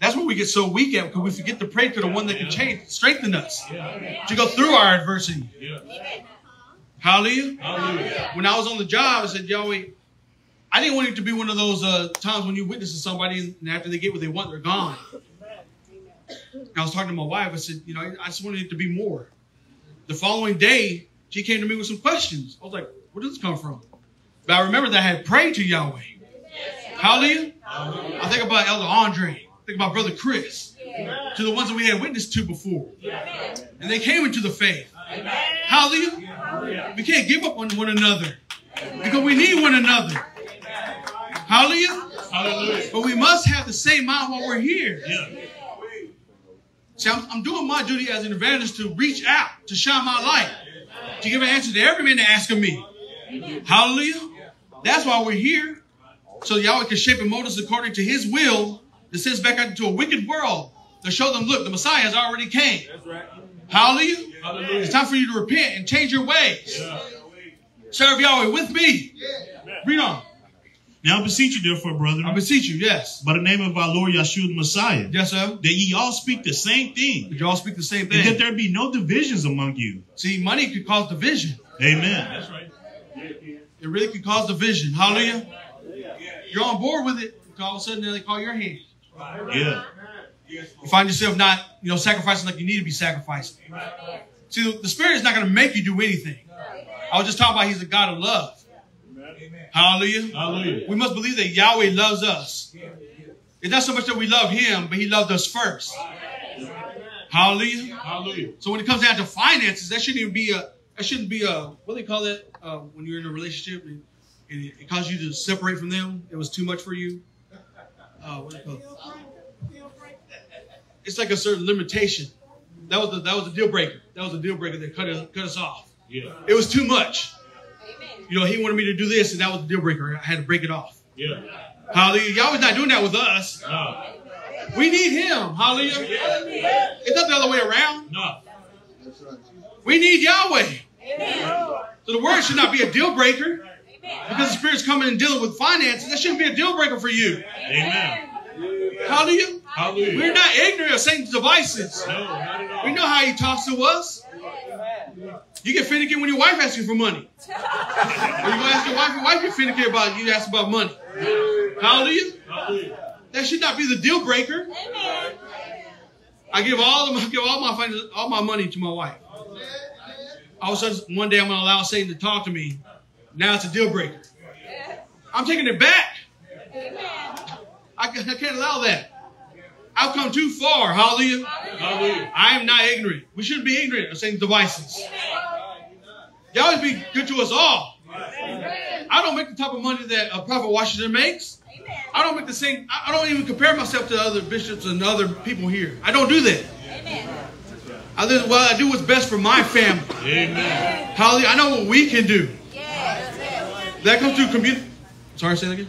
That's when we get so weak at because we forget to pray to the one that can change, strengthen us to go through our adversity. Hallelujah. Hallelujah. When I was on the job, I said, Yahweh, I didn't want it to be one of those uh, times when you witness to somebody and after they get what they want, they're gone. And I was talking to my wife. I said, you know, I just wanted it to be more. The following day, she came to me with some questions. I was like, where did this come from? But I remember that I had prayed to Yahweh. Hallelujah. I think about Elder Andre. I think about Brother Chris. To the ones that we had witnessed to before. And they came into the faith. Hallelujah. We can't give up on one another because we need one another. Hallelujah. Hallelujah. But we must have the same mind while we're here. Yeah. See, I'm, I'm doing my duty as an evangelist to reach out, to shine my light, to give an answer to every man that asks of me. Hallelujah. That's why we're here. So Yahweh can shape and mold us according to his will to send us back out into a wicked world to show them, look, the Messiah has already came. Hallelujah. It's time for you to repent and change your ways. Serve Yahweh with me. Read on. Now I beseech you, therefore, brethren, I beseech you, yes. by the name of our Lord Yeshua the Messiah, Yes, sir. that ye all speak the same thing, That you all speak the same thing. and that there be no divisions among you. See, money could cause division. Amen. That's right. Amen. It really could cause division. Hallelujah. You're on board with it. All of a sudden, they call your hand. Yeah. You find yourself not, you know, sacrificing like you need to be sacrificing. See, the Spirit is not going to make you do anything. I was just talking about He's a God of love. Hallelujah. Hallelujah. We must believe that Yahweh loves us. It's not so much that we love him, but he loved us first. Hallelujah. Hallelujah. So when it comes down to finances, that shouldn't even be a that shouldn't be a what do they call that uh, when you're in a relationship and, and it, it caused you to separate from them. It was too much for you. Uh, what do they call it? It's like a certain limitation. That was the, that was a deal breaker. That was a deal breaker that cut us, cut us off. Yeah. It was too much. Amen. You know, he wanted me to do this, and that was the deal breaker. I had to break it off. Yeah. Hallelujah. Y'all was not doing that with us. No. We need him. Hallelujah. It's not the other way around. No. We need Yahweh. Amen. So the word should not be a deal breaker Amen. because the Spirit's coming and dealing with finances. That shouldn't be a deal breaker for you. Amen. Hallelujah. Hallelujah. We're not ignorant of Satan's devices. No, not at all. We know how he talks to us. You get finicky when your wife asks you for money. Or you gonna ask your wife, your wife get finicky about you ask about money. Hallelujah. Hallelujah. That should not be the deal breaker. Amen. I give all of my, give all my all my money to my wife. All of a sudden, one day I'm going to allow Satan to talk to me. Now it's a deal breaker. I'm taking it back. I, can't allow that. I've come too far. Hallelujah. Hallelujah. I am not ignorant. We shouldn't be ignorant of Satan's devices. Y'all always be good to us all. I don't make the type of money that a prophet Washington makes. I don't make the same. I I don't even compare myself to other bishops and other people here. I don't do that. Amen. I do, well, I do what's best for my family. Amen. Hallelujah. I know what we can do. Yes. That comes through community. Sorry, say that again.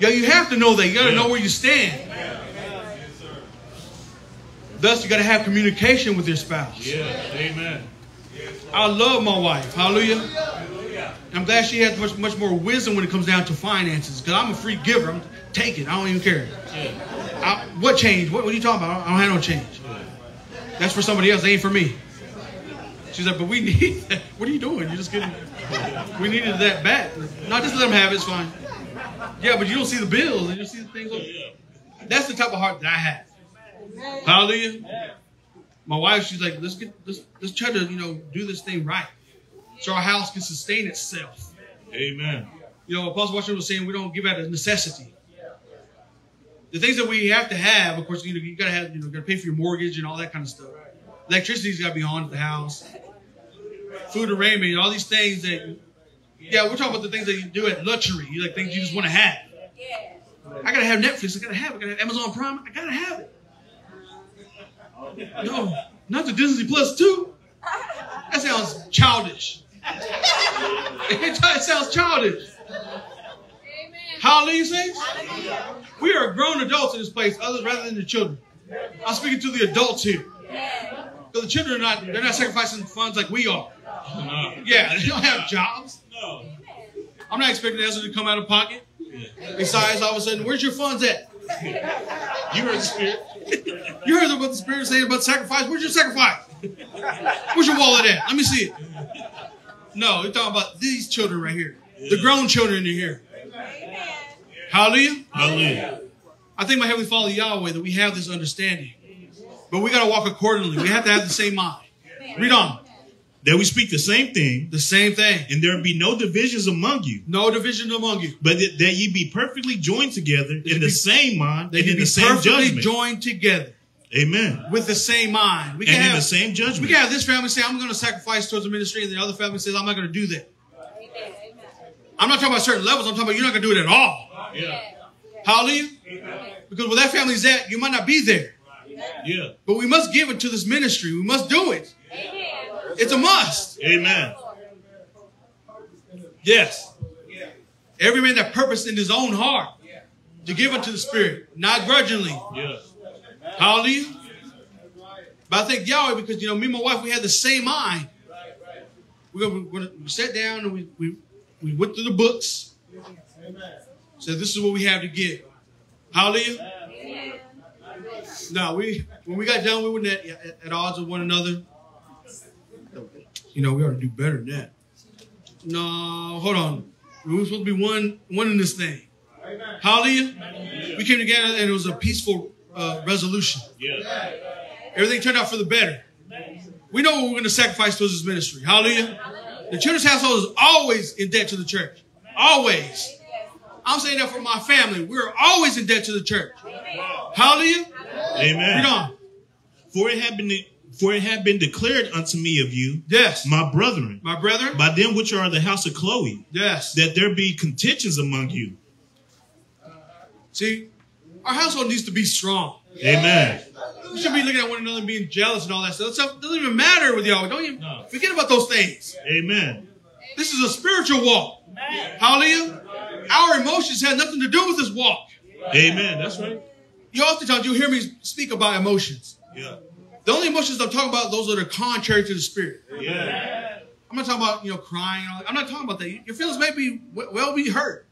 Yeah, you have to know that. You got to know where you stand. Thus, you got to have communication with your spouse. Yes. Amen. I love my wife. Hallelujah. I'm glad she has much much more wisdom when it comes down to finances. Because I'm a free giver. I'm taking. I don't even care. I, what change? What, what are you talking about? I don't have no change. That's for somebody else. It ain't for me. She's like, but we <laughs> need that. What are you doing? You're just getting. We needed that bat. No, just let them have it. It's fine. Yeah, but you don't see the bills and you see the things. That's the type of heart that I have. Hallelujah. My wife, she's like, let's get let's let's try to you know do this thing right, so our house can sustain itself. Amen. You know, Apostle Washington was saying we don't give out a necessity. The things that we have to have, of course, you know, you gotta have, you know, gotta pay for your mortgage and all that kind of stuff. Electricity's gotta be on at the house. Food and raiment, all these things that, yeah, we're talking about the things that you do at luxury, you like things you just want to have. I gotta have Netflix. I gotta have it. I gotta have Amazon Prime. I gotta have it. No, not the Disney Plus too. That sounds childish. <laughs> it sounds childish. Amen. Hallelujah, saints. We are grown adults in this place, other rather than the children. I'm speaking to the adults here. Because the children are not, they're not sacrificing funds like we are. Yeah, they don't have jobs. No. I'm not expecting Ezra to come out of pocket. Besides, all of a sudden, where's your funds at? <laughs> You heard the spirit. <laughs> You heard what the Spirit saying about sacrifice. Where's your sacrifice? Where's your wallet at? Let me see it. No, we're talking about these children right here. The grown children in here. Hallelujah. Hallelujah. I think my Heavenly Father Yahweh that we have this understanding. But we got to walk accordingly. We have to have the same mind. Read on. That we speak the same thing, The same thing. and there be no divisions among you, No division among you. but that, that ye be perfectly joined together in be- the same mind They and can in be the same perfectly judgment. joined together Amen. with the same mind. We And can in have the same judgment. we can have this family say, I'm going to sacrifice towards the ministry, and the other family says, I'm not going to do that. I'm not talking about certain levels. I'm talking about you're not going to do it at all. Yeah. Hallelujah. Because where that family's at, you might not be there. Yeah. But we must give it to this ministry. We must do it. It's a must. Amen. Yes. Every man that purposed in his own heart to give unto the Spirit, not grudgingly. Yeah. Hallelujah. But I thank Yahweh because, you know, me and my wife, we had the same mind. We're gonna, we're we sat down and we, we, we went through the books. Said, this is what we have to give. Hallelujah. No, we when we got done, we were at, at, at odds with one another. You know, we ought to do better than that. No, hold on. We were supposed to be one one in this thing. Hallelujah. We came together and it was a peaceful uh, resolution. Yeah. Everything turned out for the better. We know what we're going to sacrifice towards this ministry. Hallelujah. The children's household is always in debt to the church. Always. I'm saying that for my family. We're always in debt to the church. Hallelujah. Amen. Read on. For it had been for it had been declared unto me of you, Yes. my brethren, My brethren. by them which are of the house of Chloe, Yes. that there be contentions among you. See, our household needs to be strong. Amen. We should be looking at one another and being jealous and all that stuff. That stuff doesn't even matter with y'all. Don't even No. forget about those things. Amen. This is a spiritual walk. Hallelujah. Our emotions have nothing to do with this walk. Amen. That's right. You oftentimes you hear me speak about emotions. Yeah. The only emotions I'm talking about those that are contrary to the spirit. Yeah. I'm not talking about you know crying. and all that. I'm not talking about that. Your feelings may be well be hurt.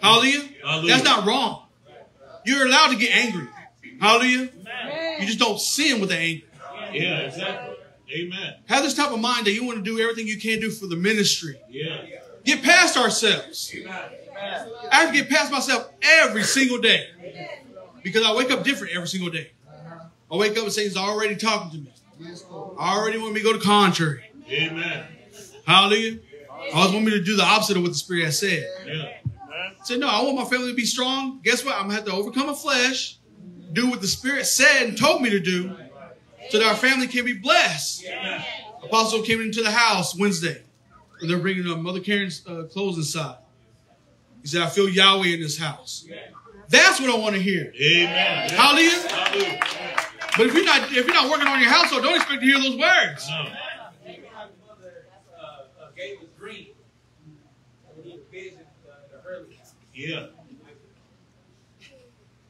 Hallelujah. Hallelujah. That's not wrong. You're allowed to get angry. Hallelujah. You just don't sin with the anger. Yeah. Exactly. Amen. Have this type of mind that you want to do everything you can do for the ministry. Yeah. Get past ourselves. I have to get past myself every single day because I wake up different every single day. I wake up and Satan's already talking to me. I already want me to go to contrary. Amen. Hallelujah. I always want me to do the opposite of what the Spirit has said. Yeah. I said, no, I want my family to be strong. Guess what? I'm going to have to overcome my flesh, do what the Spirit said and told me to do, so that our family can be blessed. Apostle came into the house Wednesday, and they're bringing up Mother Karen's uh, clothes inside. He said, I feel Yahweh in this house. That's what I want to hear. Amen. Hallelujah. Hallelujah. But if you're not if you're not working on your household, don't expect to hear those words. No. gave a dream. When he visioned the Hurley house. Yeah.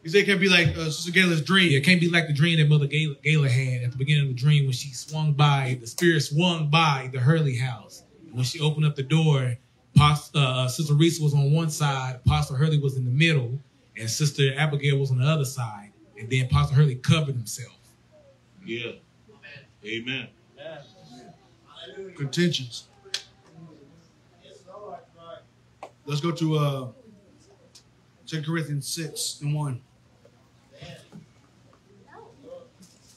He said it can't be like uh, Sister Gayla's dream. Yeah, it can't be like the dream that Mother Gayla, Gayla had at the beginning of the dream when she swung by, the spirit swung by the Hurley house. When she opened up the door, Pos- uh, Sister Reese was on one side, Pastor Hurley was in the middle, and Sister Abigail was on the other side. And then Pastor Hurley covered himself. Yeah. Amen. contentions. Let's go to uh, 2 Corinthians 6 and 1.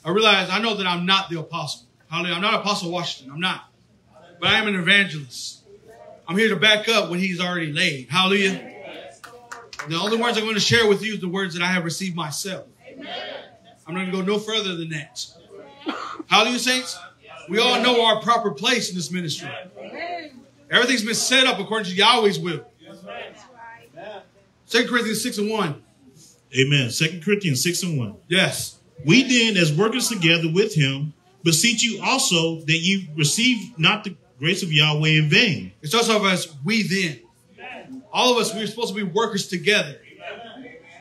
I realize, I know that I'm not the apostle. Hallelujah. I'm not Apostle Washington. I'm not. But I am an evangelist. I'm here to back up what he's already laid. Hallelujah. The only words I'm going to share with you is the words that I have received myself. I'm not going to go no further than that. Hallelujah, saints. We all know our proper place in this ministry. Everything's been set up according to Yahweh's will. 2 Corinthians 6 and 1. Amen. Second Corinthians 6 and 1. Yes. We then, as workers together with him, beseech you also that you receive not the grace of Yahweh in vain. It starts off as we then. All of us, we're supposed to be workers together.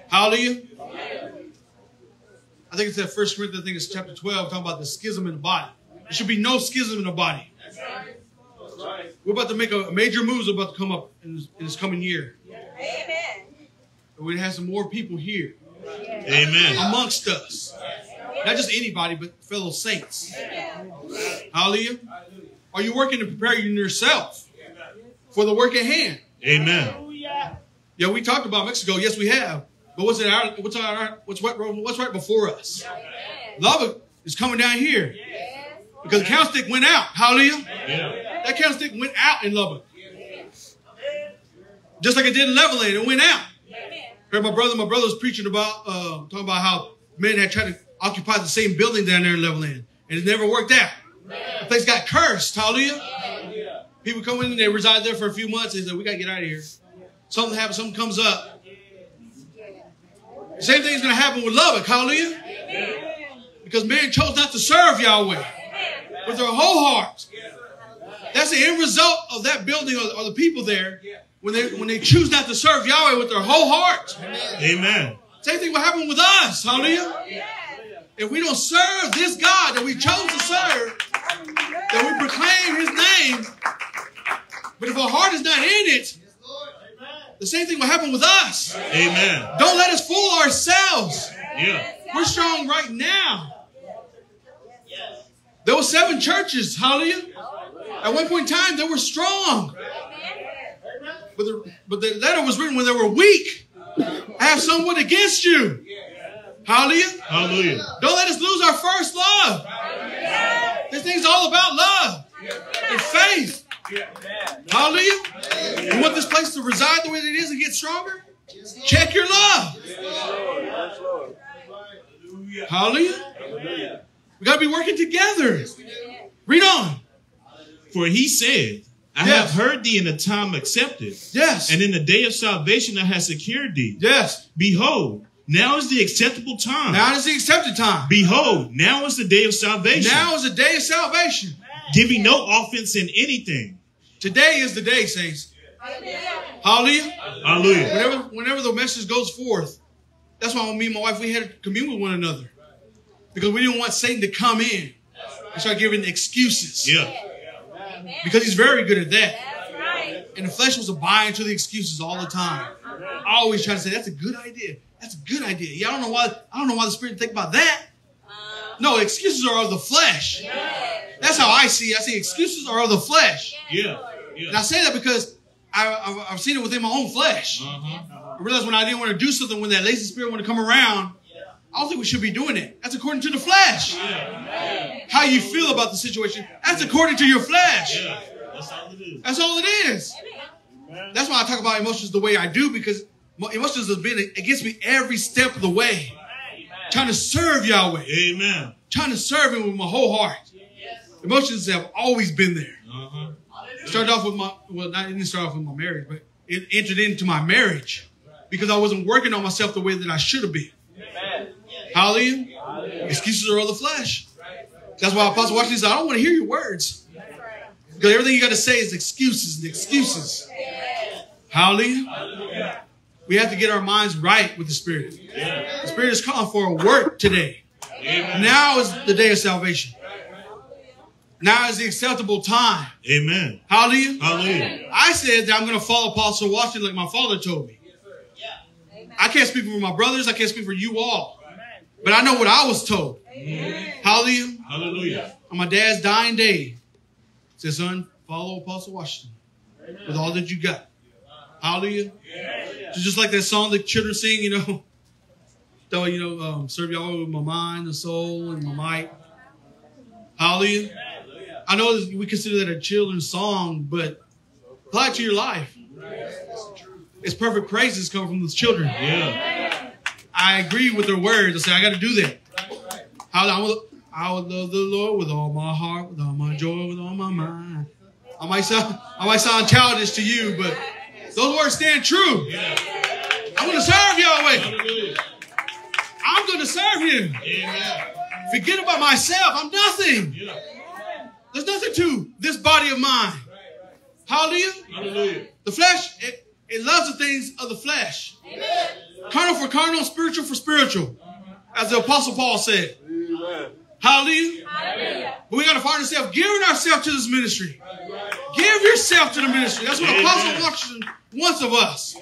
Hallelujah. I think it's that first Corinthians, I think it's chapter 12, talking about the schism in the body. There should be no schism in the body. We're about to make a major moves about to come up in this, in this coming year. Amen. Going to have some more people here Amen. amongst us. Not just anybody, but fellow saints. Hallelujah. Are you working to prepare yourself for the work at hand? Amen. Yeah, we talked about Mexico. Yes, we have. But what's in our what's on our what's right what's right before us? Love is coming down here because the candlestick went out. Hallelujah. Yeah. That candlestick went out in Lubbock, just like it did in Levelland. It went out. Heard my brother. My brother was preaching about uh, talking about how men had tried to occupy the same building down there in Levelland, and it never worked out. The place got cursed. Hallelujah. People come in and they reside there for a few months. They said, "We got to get out of here." Something happens. Something comes up. Same thing's going to happen with Lubbock. Hallelujah. Because man chose not to serve Yahweh with their whole heart. That's the end result of that building or, or the people there when they when they choose not to serve Yahweh with their whole heart. Amen. Same thing will happen with us. Hallelujah. If we don't serve this God that we chose to serve, that we proclaim his name, but if our heart is not in it, the same thing will happen with us. Amen. Don't let us fool ourselves. Yeah. We're strong right now. There were seven churches, hallelujah. At one point in time, they were strong. But the, but the letter was written when they were weak. I have somewhat against you. Hallelujah. Hallelujah. Don't let us lose our first love. This thing's all about love and faith Hallelujah. You want this place to reside the way that it is and get stronger? Check your love. Hallelujah. We got to be working together. Read on. For he said, I Yes. have heard thee in a time accepted, Yes. and in the day of salvation I have secured thee. Yes. Behold, now is the acceptable time. Now is the accepted time. Behold, now is the day of salvation. Now is the day of salvation. giving no offense in anything. Today is the day, saints. Hallelujah. Hallelujah. Whenever, whenever the message goes forth, that's why me and my wife we had to commune with one another because we didn't want Satan to come in and start giving excuses. Yeah. Because he's very good at that. That's right. And the flesh was a buying to the excuses all the time. I always trying to say that's a good idea. That's a good idea. Yeah, I don't know why. I don't know why the spirit think about that. No, excuses are of the flesh. That's how I see. it. I see excuses are of the flesh. Yeah. yeah. And I say that because I, I've, I've seen it within my own flesh. Uh-huh. I realized when I didn't want to do something, when that lazy spirit wanted to come around, I don't think we should be doing it. That's according to the flesh. How you feel about the situation, that's according to your flesh. Yeah. That's all it is. That's all it is. That's why I talk about emotions the way I do because emotions have been against me every step of the way. Trying to serve Yahweh, Amen. trying to serve Him with my whole heart. Emotions have always been there. Uh-huh. Started off with my well, not it didn't start off with my marriage, but it entered into my marriage because I wasn't working on myself the way that I should have been. Hallelujah. Excuses are of the flesh. That's why Apostle Washington said, I don't want to hear your words. Because everything you got to say is excuses and excuses. Hallelujah. We have to get our minds right with the Spirit. The Spirit is calling for a work today. Now is the day of salvation. Now is the acceptable time. Amen. Hallelujah. Hallelujah. I said that I'm going to follow Apostle Washington like my father told me. I can't speak for my brothers. I can't speak for you all. But I know what I was told. Hallelujah. Hallelujah. On my dad's dying day, said, son, follow Apostle Washington with all that you got. Hallelujah. So just like that song the children sing, you know, <laughs> though, you know, um, serve y'all with my mind, the soul, and my might. Hallelujah. I know we consider that a children's song, but apply it to your life. It's perfect praises come from those children. Yeah. I agree with their words. I say I got to do that. How I will, I will love the Lord with all my heart, with all my joy, with all my mind. I might sound, I might sound childish to you, but those words stand true. I'm going to serve Yahweh. I'm going to serve Him. Amen. Forget about myself. I'm nothing. Yeah. There's nothing to this body of mine. Hallelujah. Hallelujah. The flesh, it, it loves the things of the flesh. Carnal for carnal, spiritual for spiritual. As the Apostle Paul said. Hallelujah. But we got to find ourselves giving ourselves to this ministry. Give yourself to the ministry. That's what Amen. Apostle Washington wants of us.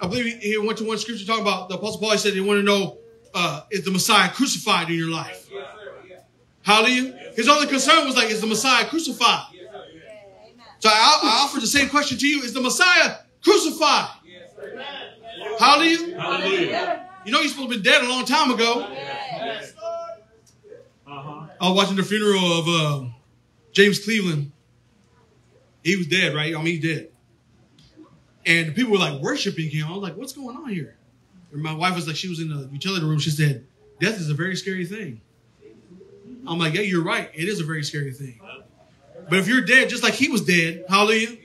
I believe he he went to one scripture talking about the Apostle Paul. He said he wanted to know uh, is the Messiah crucified in your life? Hallelujah. His only concern was like, is the Messiah crucified? So I, I offer the same question to you: Is the Messiah crucified? Hallelujah. Hallelujah. You know he's supposed to be dead a long time ago. I was watching the funeral of uh, James Cleveland. He was dead, right? I mean, he's dead. And the people were like worshiping him. I was like, what's going on here? And my wife was like, she was in the utility room. She said, death is a very scary thing. I'm like, yeah, you're right. It is a very scary thing. But if you're dead, just like he was dead, hallelujah,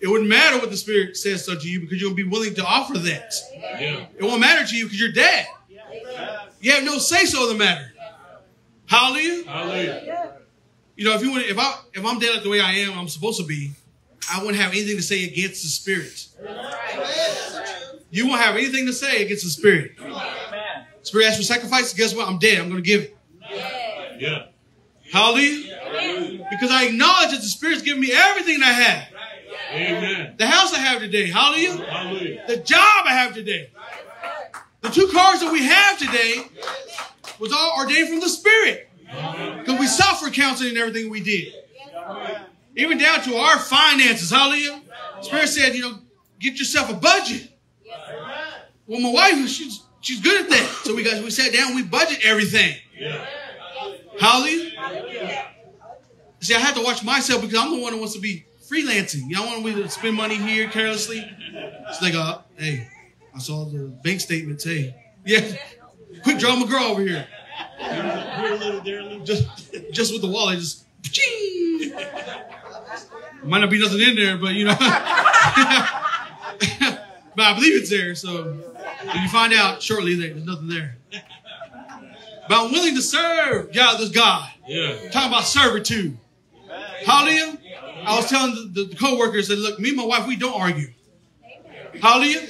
it wouldn't matter what the Spirit says to you because you'll be willing to offer that. Yeah. It won't matter to you because you're dead. You have no say so in the matter. Hallelujah. Hallelujah. You know, if you want, if I if I'm dead like the way I am, I'm supposed to be, I wouldn't have anything to say against the spirit. You won't have anything to say against the spirit. Spirit asks for sacrifice. Guess what? I'm dead. I'm going to give it. Yeah. Hallelujah. Because I acknowledge that the Spirit's given me everything that I have. Amen. The house I have today. Hallelujah. Hallelujah. The job I have today. The two cars that we have today was all ordained from the Spirit. Because we for counseling and everything we did. Even down to our finances. Hallelujah. Spirit said, you know, get yourself a budget. Well, my wife, she's she's good at that. So we got we sat down, we budget everything. Hallelujah. See, I had to watch myself because I'm the one who wants to be freelancing. Y'all want me to spend money here carelessly? It's like, uh, hey, I saw the bank statements. <laughs> Hey, yeah, quick draw my girl over here. Here a little, there a little. Just, just with the wallet, just. Ching! Might not be nothing in there, but you know. <laughs> but I believe it's there. So if you find out shortly, there's nothing there. But I'm willing to serve God, this God. Yeah. Talking about servitude. Hallelujah. I was telling the, the, the co-workers that look, me and my wife, we don't argue. Hallelujah.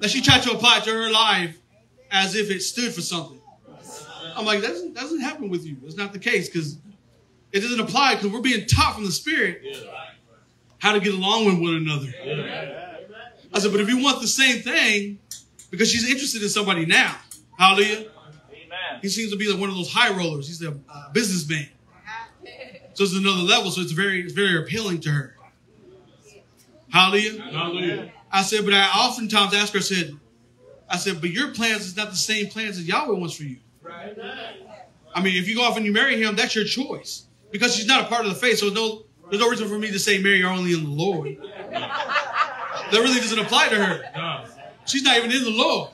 That she tried to apply to her life as if it stood for something. I'm like, that doesn't, that doesn't happen with you. That's not the case because it doesn't apply because we're being taught from the Spirit how to get along with one another. I said, but if you want the same thing, because she's interested in somebody now, hallelujah. He seems to be like one of those high rollers. He's a uh, businessman. So it's another level. So it's very, it's very appealing to her. Hallelujah. Hallelujah. I said, but I oftentimes ask her, I said, I said, but your plans is not the same plans as Yahweh wants for you. I mean, if you go off and you marry him, that's your choice. Because she's not a part of the faith, so no, there's no reason for me to say marry her only in the Lord. That really doesn't apply to her. She's not even in the Lord.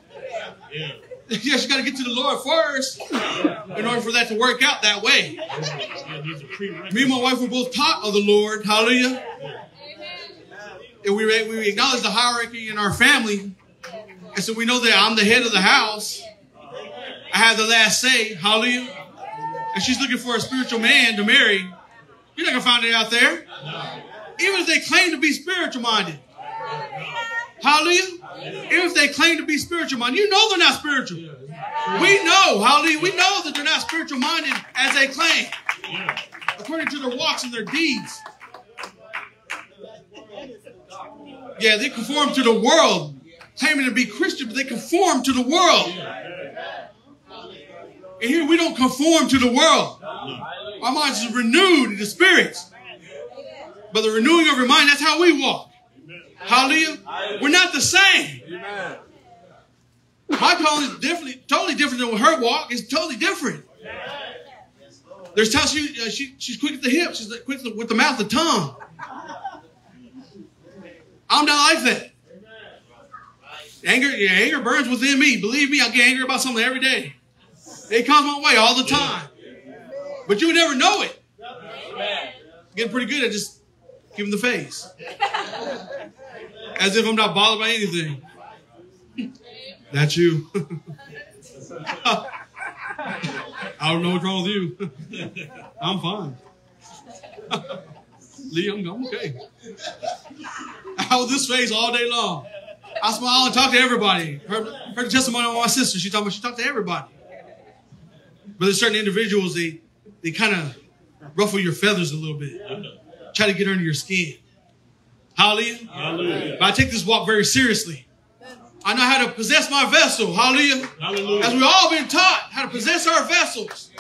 Yeah. Yeah, she got to get to the Lord first in order for that to work out that way. Yeah, there's a prerequisite. Me and my wife were both taught of the Lord. Hallelujah. And we, we acknowledge the hierarchy in our family. And so we know that I'm the head of the house. I have the last say. Hallelujah. And she's looking for a spiritual man to marry. You're not going to find it out there. Even if they claim to be spiritual minded. Hallelujah. Even if they claim to be spiritual minded, you know they're not spiritual. We know, hallelujah, we know that they're not spiritual minded as they claim, according to their walks and their deeds. Yeah, they conform to the world, claiming to be Christian, but they conform to the world. And here we don't conform to the world. Our minds is renewed in the spirit. But the renewing of your mind, that's how we walk. Hallelujah. We're not the same. My calling is differently, totally different than her walk. It's totally different. There's times she, uh, she she's quick at the hips. She's quick with the mouth, the tongue. I'm not like that. Anger, yeah, anger burns within me. Believe me, I get angry about something every day. It comes my way all the time. But you never know it. Getting pretty good at just giving the face. As if I'm not bothered by anything. <laughs> That's you. <laughs> I don't know what's wrong with you. <laughs> I'm fine. Lee, I'm, I'm okay. I hold this face all day long. I smile and talk to everybody. The testimony of my sister. She talked about she talked to everybody. But there's certain individuals they they kind of ruffle your feathers a little bit. Try to get under your skin. Hallelujah. Hallelujah. But I take this walk very seriously. I know how to possess my vessel. Hallelujah. Hallelujah. As we've all been taught how to possess our vessels.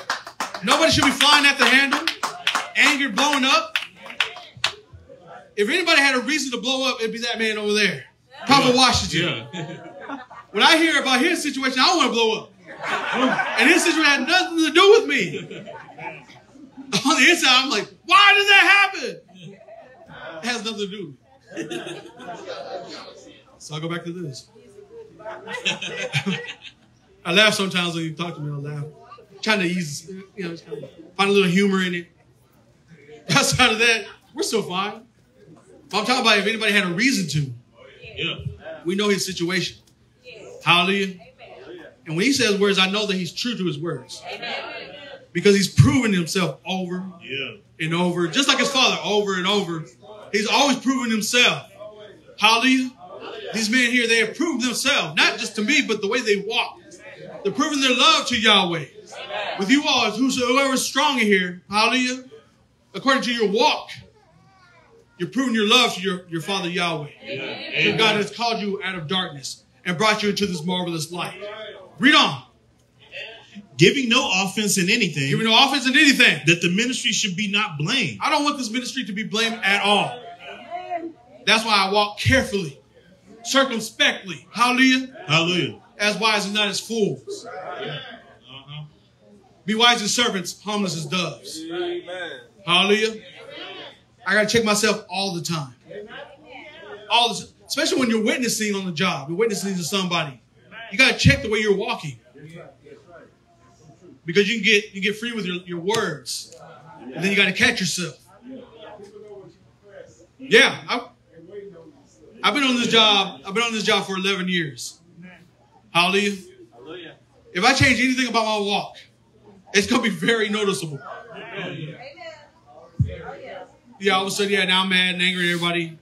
Nobody should be flying at the handle, angered, blowing up. If anybody had a reason to blow up, it'd be that man over there. Prophet Washington. Yeah. <laughs> When I hear about his situation, I want to blow up. <laughs> And his situation had nothing to do with me. <laughs> On the inside, I'm like, why did that happen? It has nothing to do with me. So I'll go back to this. I laugh sometimes when you talk to me. I laugh, trying to ease, you know, kind of find a little humor in it. Outside of that, we're still fine. But I'm talking about if anybody had a reason to, Yeah. we know his situation. Hallelujah. And when he says words, I know that he's true to his words because he's proven himself over Yeah. and over, just like his father, over and over. He's always proven himself. Hallelujah. These men here, they have proved themselves, not just to me, but the way they walk. They're proving their love to Yahweh. With you all, whosoever's strong in here, hallelujah, according to your walk, you're proving your love to your, your Father Yahweh. Your God has called you out of darkness and brought you into this marvelous light. Read on. Giving no offense in anything, Giving no offense in anything. that the ministry should be not blamed. I don't want this ministry to be blamed at all. That's why I walk carefully, circumspectly. Hallelujah. Hallelujah. As wise and not as fools. Uh-huh. Be wise as servants, harmless as doves. Hallelujah. I got to check myself all the time. All the, especially when you're witnessing on the job, you're witnessing to somebody. You got to check the way you're walking. Because you can get you get free with your, your words. And then you got to catch yourself. Yeah, I, I've been on this job. I've been on this job for 11 years. Hallelujah. If I change anything about my walk, it's gonna be very noticeable. Yeah, all of a sudden, yeah, now I'm mad and angry at everybody,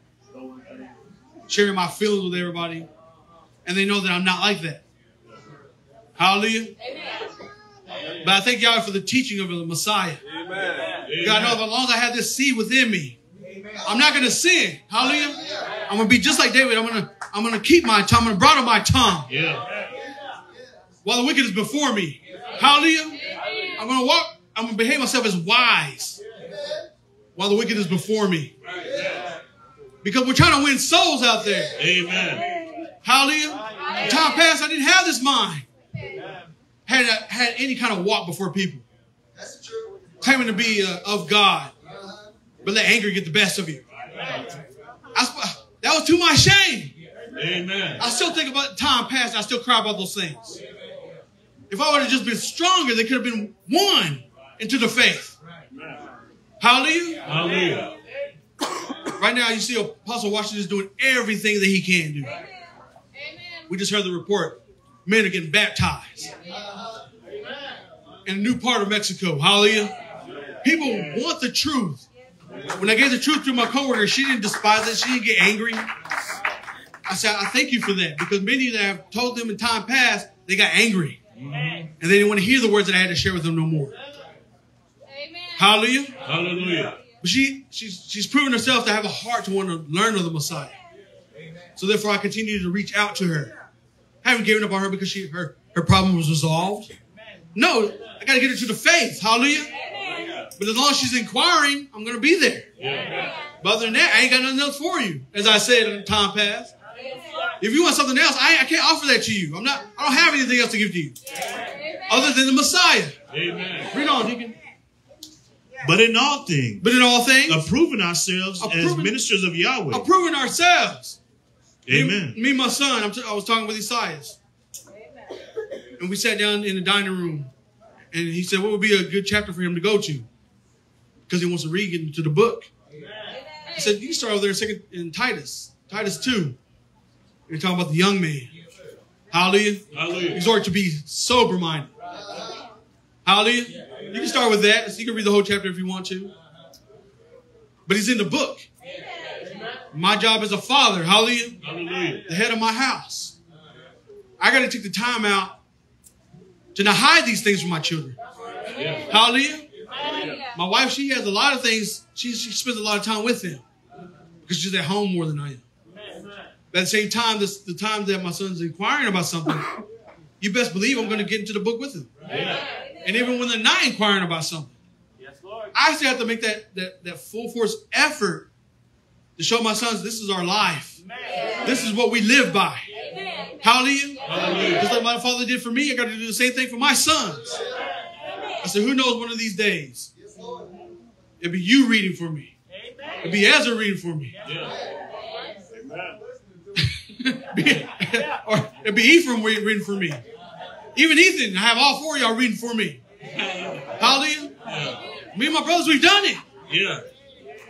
sharing my feelings with everybody, and they know that I'm not like that. Hallelujah. But I thank God for the teaching of the Messiah. Amen. God knows as long as I have this seed within me, I'm not gonna sin. Hallelujah. I'm gonna be just like David. I'm gonna I'm gonna keep my tongue. I'm gonna bridle my tongue Yeah. while the wicked is before me. Hallelujah. I'm gonna walk. I'm gonna behave myself as wise while the wicked is before me. Because we're trying to win souls out there. Amen. Hallelujah. In time past, I didn't have this mind. Had had any kind of walk before people, That's the claiming to be uh, of God, but let anger get the best of you. I sp- that was to my shame. Amen. I still think about time past. I still cry about those things. If I would have just been stronger, they could have been one into the faith. Hallelujah. Hallelujah. Right now, you see Apostle Washington is doing everything that he can do. We just heard the report. Men are getting baptized in a new part of Mexico. Hallelujah. People want the truth. When I gave the truth to my coworker, she didn't despise it. She didn't get angry. I said, I thank you for that because many that I've told them in time past, they got angry. Mm-hmm. And they didn't want to hear the words that I had to share with them no more. Hallelujah. Hallelujah. But she she's she's proven herself to have a heart to want to learn of the Messiah. So therefore, I continue to reach out to her. I haven't given up on her because she her her problem was resolved. No, I got to get her to the faith. Hallelujah. But as long as she's inquiring, I'm going to be there. But other than that, I ain't got nothing else for you. As I said in time past, if you want something else, I, I can't offer that to you. I'm not. I don't have anything else to give to you other than the Messiah. Amen. Read on, Deacon. But in all things, But in all things, approving ourselves as ministers of Yahweh. approving ourselves. Amen. Me, me and my son, I'm t- I was talking with Esaias. And we sat down in the dining room. And he said, What would be a good chapter for him to go to? Because he wants to read into the book. He said, You can start over there in, second, in Titus, Titus 2. You're talking about the young man. Hallelujah. Hallelujah. Exhort to be sober minded. Hallelujah. You can start with that. So you can read the whole chapter if you want to. But he's in the book. My job as a father, hallelujah, Hallelujah. the head of my house. I got to take the time out to not hide these things from my children. Hallelujah. My wife, she has a lot of things. She, she spends a lot of time with them because she's at home more than I am. But at the same time, this, the time that my son's inquiring about something, you best believe I'm going to get into the book with him. And even when they're not inquiring about something, I still have to make that, that, that full force effort to show my sons this is our life. This is what we live by. Hallelujah. Hallelujah. Just like my father did for me, I got to do the same thing for my sons. I said, who knows one of these days? It'll be you reading for me. It'll be Ezra reading for me. <laughs> Be- <laughs> or it'll be Ephraim reading for me. Even Ethan, I have all four of y'all reading for me. Hallelujah. Me and my brothers, we've done it. Yeah.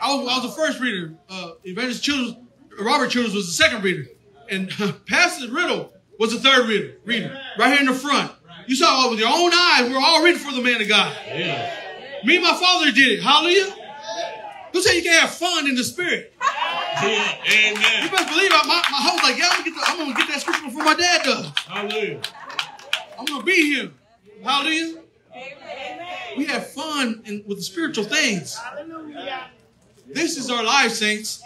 I was, I was the first reader. Uh, Evangelist Childers, Robert Childers was the second reader, and <laughs> Pastor Riddle was the third reader. Reader, right here in the front. You saw it with your own eyes. We are all reading for the man of God. Yeah. Me and my father did it. Hallelujah. Who said you can have fun in the spirit? You Amen. You best believe I, my, my host like, yeah, I'm gonna, get the, I'm gonna get that scripture before my dad does. Hallelujah. I'm gonna be here. Hallelujah. We have fun in, with the spiritual things. This is our life, saints.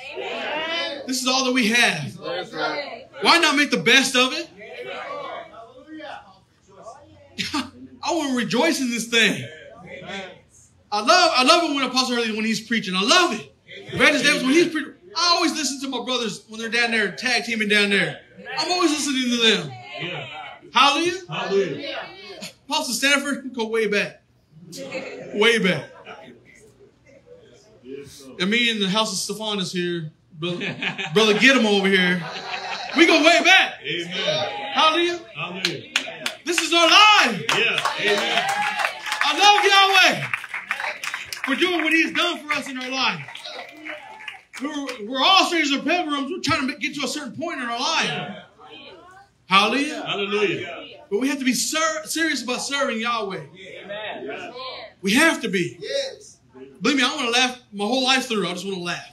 This is all that we have. Why not make the best of it? <laughs> I want to rejoice in this thing. I love, I love it when Apostle Hurley when he's preaching. I love it. Evangelist Davis when he's preaching. I always listen to my brothers when they're down there tag teaming down there. I'm always listening to them. Yeah. Hallelujah. Hallelujah. Apostle Stanford, go way back. Way back. And me and the house of Stephanas here, brother, brother get him over here. We go way back. Amen. Hallelujah. Hallelujah. This is our life. Yeah. Amen. I love Yahweh for doing what He's done for us in our life. We're, we're all strangers and pilgrims. We're trying to get to a certain point in our life. Hallelujah. Hallelujah. But we have to be ser- serious about serving Yahweh. We have to be. Yes. Believe me, I want to laugh my whole life through. I just want to laugh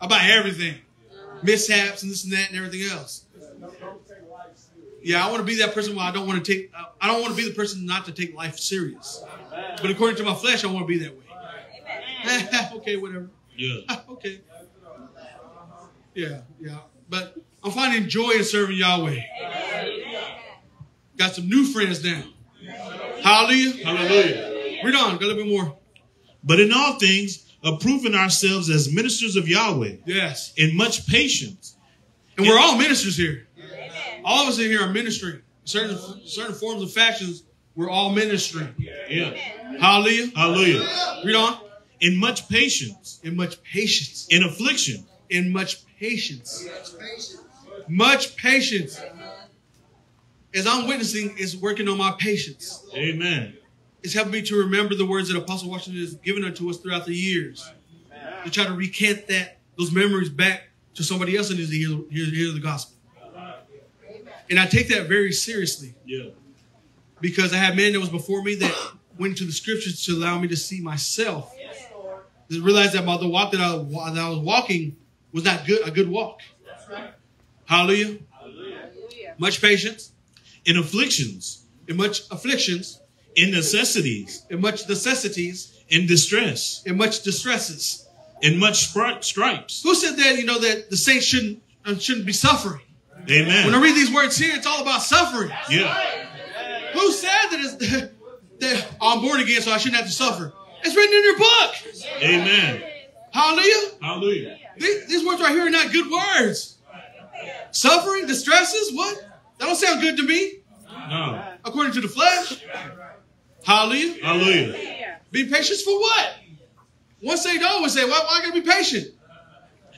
about everything, mishaps and this and that and everything else. Yeah, I want to be that person where I don't want to take. I don't want to be the person not to take life serious. But according to my flesh, I want to be that way. <laughs> okay, whatever. Yeah. <laughs> okay. Yeah, yeah. But I'm finding joy in serving Yahweh. Got some new friends now. Hallelujah. Hallelujah. Read on. Got a little bit more. But in all things, approving ourselves as ministers of Yahweh Yes. in much patience. And we're all ministers here. All of us in here are ministering. Certain certain forms of factions, we're all ministering. Yeah. Hallelujah. Hallelujah. Read on. In much patience. In much patience. In affliction. In much patience. Much patience. As I'm witnessing, is working on my patience. Amen. It's helping me to remember the words that Apostle Washington has given unto us throughout the years. To try to recant that those memories back to somebody else that needs to hear, hear, hear the gospel. And I take that very seriously Yeah. because I had men that was before me that went to the scriptures to allow me to see myself. To realize that my, the walk that I, that I was walking was not good, a good walk. Hallelujah. Hallelujah. Much patience, In afflictions. in much afflictions, In necessities. in much necessities, In distress. in much distresses. In much stripes. Who said that? You know that the saints shouldn't uh, shouldn't be suffering. Amen. When I read these words here, it's all about suffering. Yeah. Who said that, it's, <laughs> that I'm born again, so I shouldn't have to suffer? It's written in your book. Amen. Hallelujah. Hallelujah. These, these words right here are not good words. Suffering, distresses, what? That don't sound good to me, No. according to the flesh. Hallelujah. Hallelujah. Be patient for what? Once saved, always say, why, why gotta be patient?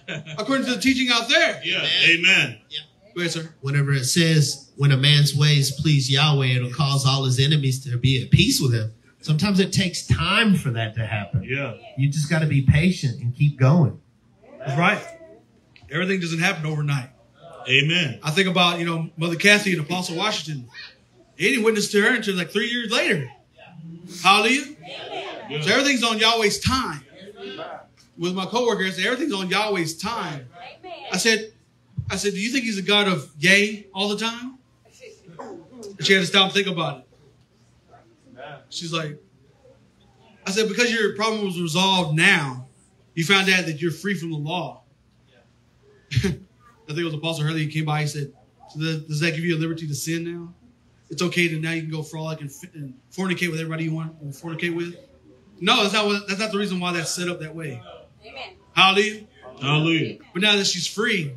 <laughs> According to the teaching out there. Yeah. Amen. Go ahead, sir. Whenever it says, when a man's ways please Yahweh, it'll cause all his enemies to be at peace with him. Sometimes it takes time for that to happen. Yeah. You just got to be patient and keep going. That's right. Everything doesn't happen overnight. Amen. I think about, you know, Mother Kathy and Apostle Washington. They didn't witness to her until like three years later. Hallelujah. So everything's on Yahweh's time. With my coworker, I said, everything's on Yahweh's time. I said, I said, do you think he's a God of yay all the time? And she had to stop and think about it. She's like, I said, because your problem was resolved now, you found out that you're free from the law. <laughs> I think it was Apostle Hurley who came by. He said, so that, "Does that give you a liberty to sin now? It's okay to now you can go frolic and, fi- and fornicate with everybody you want to fornicate with." No, that's not. What, that's not the reason why that's set up that way. Amen. Hallelujah. Hallelujah. But now that she's free,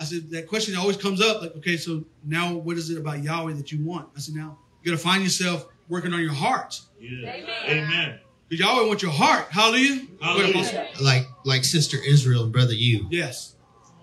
I said that question always comes up. Like, okay, so now what is it about Yahweh that you want? I said, now you got to find yourself working on your heart. Yeah. Amen. Because Yahweh wants your heart. Hallelujah. Hallelujah. Go ahead, Apostle. Like like Sister Israel and Brother You. Yes.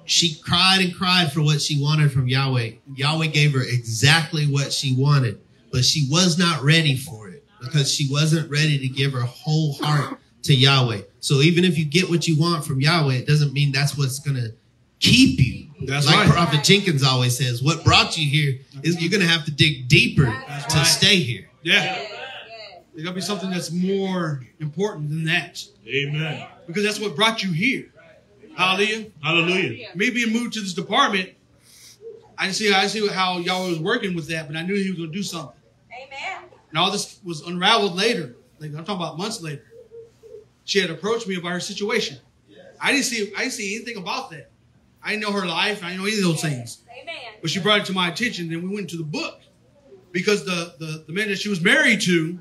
She cried and cried for what she wanted from Yahweh. Yahweh gave her exactly what she wanted, but she was not ready for it because she wasn't ready to give her whole heart to Yahweh. So even if you get what you want from Yahweh, it doesn't mean that's what's going to keep you. That's like right. Prophet Jenkins always says, what brought you here is you're going to have to dig deeper to right. stay here. Yeah. There's got to be something that's more important than that. Amen. Because that's what brought you here. Hallelujah. Hallelujah. Me being moved to this department, I see I didn't see how Yahweh was working with that, but I knew he was going to do something. Amen. And all this was unraveled later. Like I'm talking about months later. She had approached me about her situation. I didn't see I didn't see anything about that. I didn't know her life. I didn't know any of those things. Amen. But she brought it to my attention, and we went to the book because the, the the man that she was married to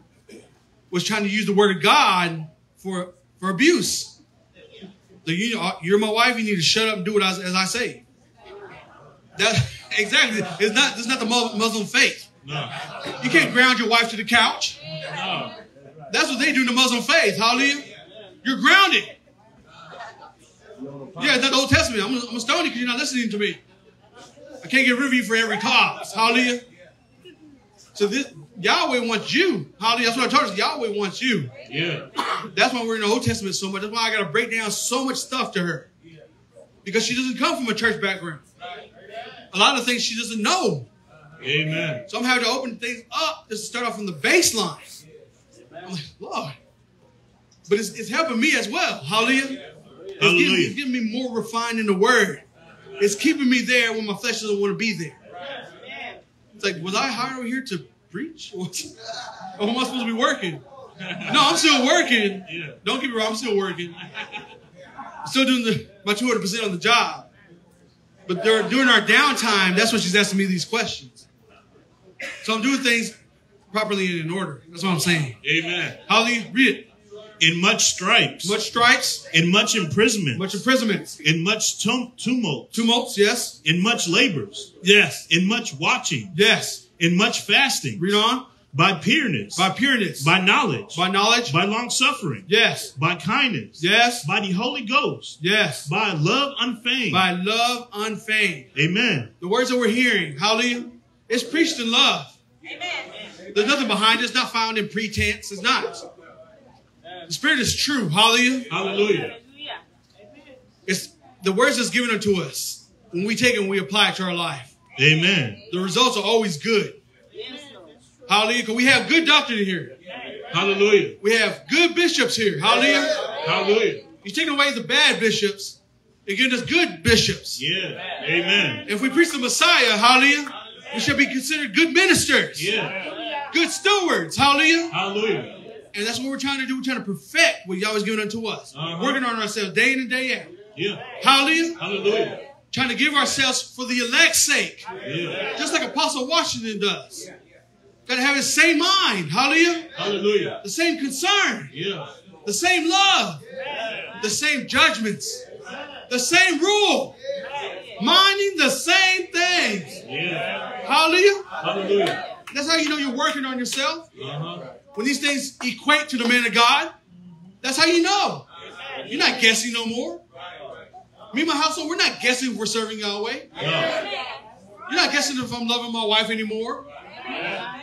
was trying to use the word of God for for abuse. You, uh, you're my wife. You need to shut up and do what I, as I say. That <laughs> exactly. It's not. It's not the Muslim faith. No. You can't ground your wife to the couch. No. That's what they do in the Muslim faith. Hallelujah. You're grounded. Yeah, it's not the Old Testament. I'm, I'm gonna stone you because you're not listening to me. I can't get rid of you for every cause. Hallelujah. So this Yahweh wants you. Hallelujah. That's what I told you. Yahweh wants you. Yeah. That's why we're in the Old Testament so much. That's why I got to break down so much stuff to her. Because she doesn't come from a church background. A lot of things she doesn't know. Amen. So I'm having to open things up just to start off from the baseline. I'm like, Lord. But it's, it's helping me as well. Hallelujah. It's Hallelujah. it's getting me more refined in the word. It's keeping me there when my flesh doesn't want to be there. It's like, was I hired over here to preach? <laughs> Or or oh, am I supposed to be working? No, I'm still working. Yeah. Don't get me wrong, I'm still working. I'm still doing the, my 200% on the job. But during, during our downtime, that's when she's asking me these questions. So I'm doing things properly and in order. That's what I'm saying. Amen. Hallelujah. Read it. In much stripes, Much stripes, in much imprisonment, much imprisonments, in much tum- tumult, tumults, yes, in much labors, yes, in much watching, yes. in much fasting, Read on. by pureness, By pureness, by knowledge, by knowledge, by long suffering, yes, by kindness, yes, by the Holy Ghost, yes. by love unfeigned. By love unfeigned. Amen. The words that we're hearing, hallelujah, it's preached in love. Amen. There's nothing behind it. It's not found in pretense. It's not. The Spirit is true. Hallelujah. Hallelujah. It's the words that's given unto us. When we take it and we apply it to our life, Amen. the results are always good. Hallelujah. Because we have good doctrine here. Hallelujah. We have good bishops here. Hallelujah. Hallelujah. He's taking away the bad bishops and giving us good bishops. Yeah. Amen. If we preach the Messiah, hallelujah, we should be considered good ministers, Yeah. good stewards. Hallelujah. Hallelujah. And that's what we're trying to do. We're trying to perfect what Yahweh's given unto us. Uh-huh. Working on ourselves day in and day out. Yeah. Hallelujah. Hallelujah. Trying to give ourselves for the elect's sake. Yeah. Just like Apostle Washington does. Got to have the same mind. Hallelujah. Hallelujah. The same concern. Yeah. The same love. The same judgments. The same rule. Minding the same things. Yeah. Hallelujah. Hallelujah. That's how you know you're working on yourself. Uh-huh. When these things equate to the man of God, that's how you know. You're not guessing no more. Me and my household, we're not guessing we're serving Yahweh. You're not guessing if I'm loving my wife anymore.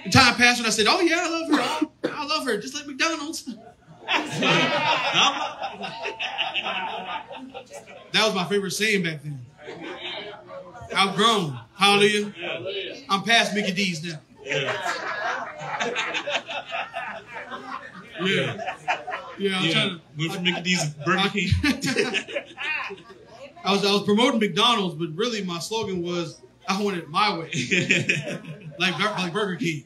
In time passed when I said, oh yeah, I love her. I love her. Just like McDonald's. <laughs> That was my favorite saying back then. I've grown. Hallelujah. I'm past Mickey D's now. Yeah. Yeah, I'm Yeah. trying to. Went from Mickey D's Burger King. <laughs> I was I was promoting McDonald's, but really my slogan was I want it my way, <laughs> like like Burger King.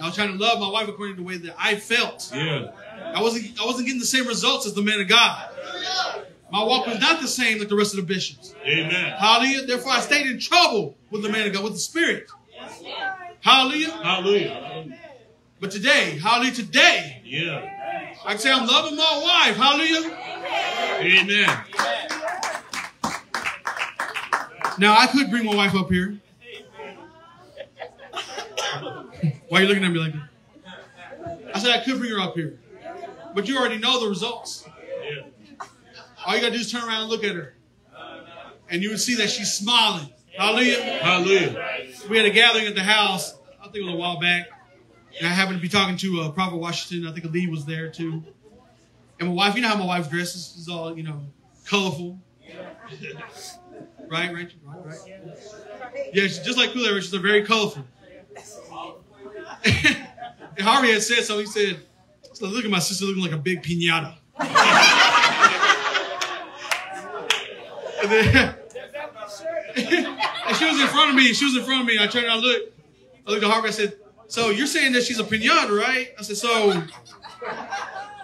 I was trying to love my wife according to the way that I felt. yeah. I wasn't I wasn't getting the same results as the man of God. My walk was not the same like the rest of the bishops. Amen. Hallelujah. Therefore, I stayed in trouble with the man of God, with the Spirit. Hallelujah. Hallelujah. But today, hallelujah, today, Yeah. I can say I'm loving my wife. Hallelujah. Amen. Now I could bring my wife up here. Why are you looking at me like that? I said I could bring her up here. But you already know the results. Yeah. All you gotta do is turn around and look at her. And you would see that she's smiling. Hallelujah. Hallelujah. We had a gathering at the house, I think it was a while back. And I happened to be talking to uh, Prophet Washington. I think Ali was there too. And my wife, you know how my wife dresses. She's all, you know, colorful. Right, right, right, right. Yeah, she's just like Kool Aid. She's very colorful. <laughs> and Harvey had said something. He said, so look at my sister looking like a big pinata. <laughs> and, then, <laughs> she was in front of me. She was in front of me. I turned and looked. I looked at Harvey. I said, so you're saying that she's a pinata, right? I said, so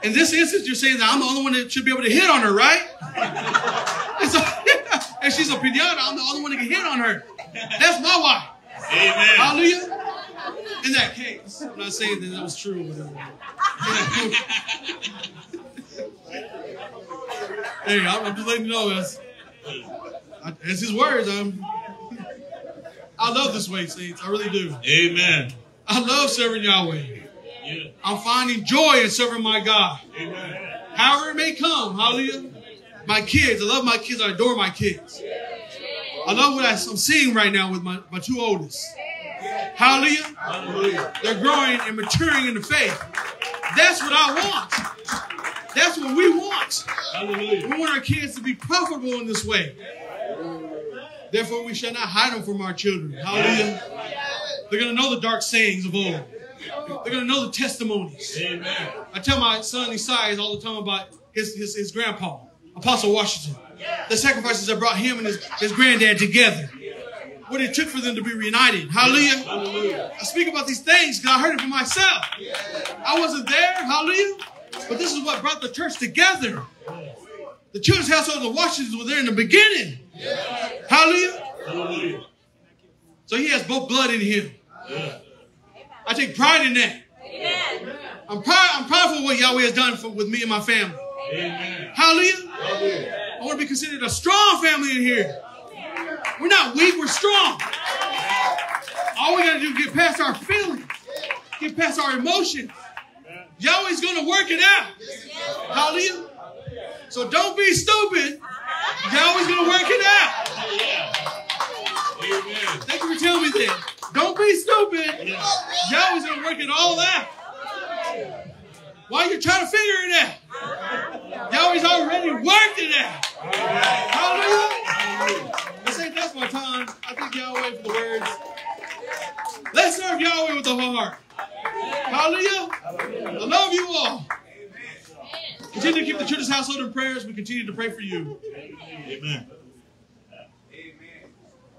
in this instance, you're saying that I'm the only one that should be able to hit on her, right? <laughs> And, so, <laughs> and she's a pinata. I'm the only one that can hit on her. That's my wife. Amen. Hallelujah. In that case, I'm not saying that that was true. But, <laughs> hey, I'm, just letting you know that's, that's his words. I'm, I love this way, saints. I really do. Amen. I love serving Yahweh. Yeah. I'm finding joy in serving my God. Amen. However it may come, hallelujah. my kids. I love my kids. I adore my kids. I love what I'm seeing right now with my, my two oldest. Hallelujah. They're growing and maturing in the faith. That's what I want. That's what we want. We want our kids to be profitable in this way. Therefore, we shall not hide them from our children. Hallelujah. They're going to know the dark sayings of old. They're going to know the testimonies. Amen. I tell my son Isaiah all the time about his, his, his grandpa, Apostle Washington. The sacrifices that brought him and his, his granddad together. What it took for them to be reunited. Hallelujah. I speak about these things because I heard it for myself. I wasn't there. Hallelujah. But this is what brought the church together. The children's household of Washington were there in the beginning. Hallelujah. Hallelujah. So he has both blood in him. I take pride in that. I'm proud. I'm proud for what Yahweh has done for, with me and my family. Hallelujah. I want to be considered a strong family in here. We're not weak. We're strong. All we got to do is get past our feelings, get past our emotions. Yahweh's going to work it out. Hallelujah. So don't be stupid. Yahweh's going to work it out. Thank you for telling me that. Don't be stupid. Yahweh's going to work it all out. Why you trying to figure it out? Yahweh's already worked it out. Hallelujah. This ain't that's my time. I thank Yahweh for the words. Let's serve Yahweh with the whole heart. Hallelujah. I love you all. Continue to keep the church's household in prayers. We continue to pray for you. Amen. Amen.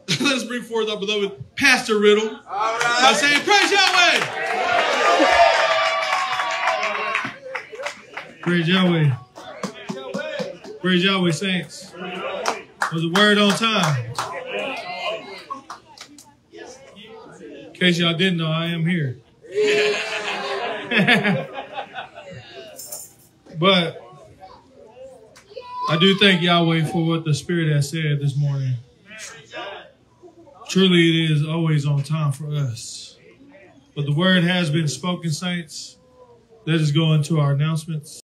<laughs> Let us bring forth our beloved Pastor Riddle by saying, Praise Yahweh. Praise Yahweh. Praise Yahweh, saints. Was a word on time. In case y'all didn't know, I am here. <laughs> but I do thank Yahweh for what the Spirit has said this morning. Truly, it is always on time for us. But the word has been spoken, saints. Let us go into our announcements.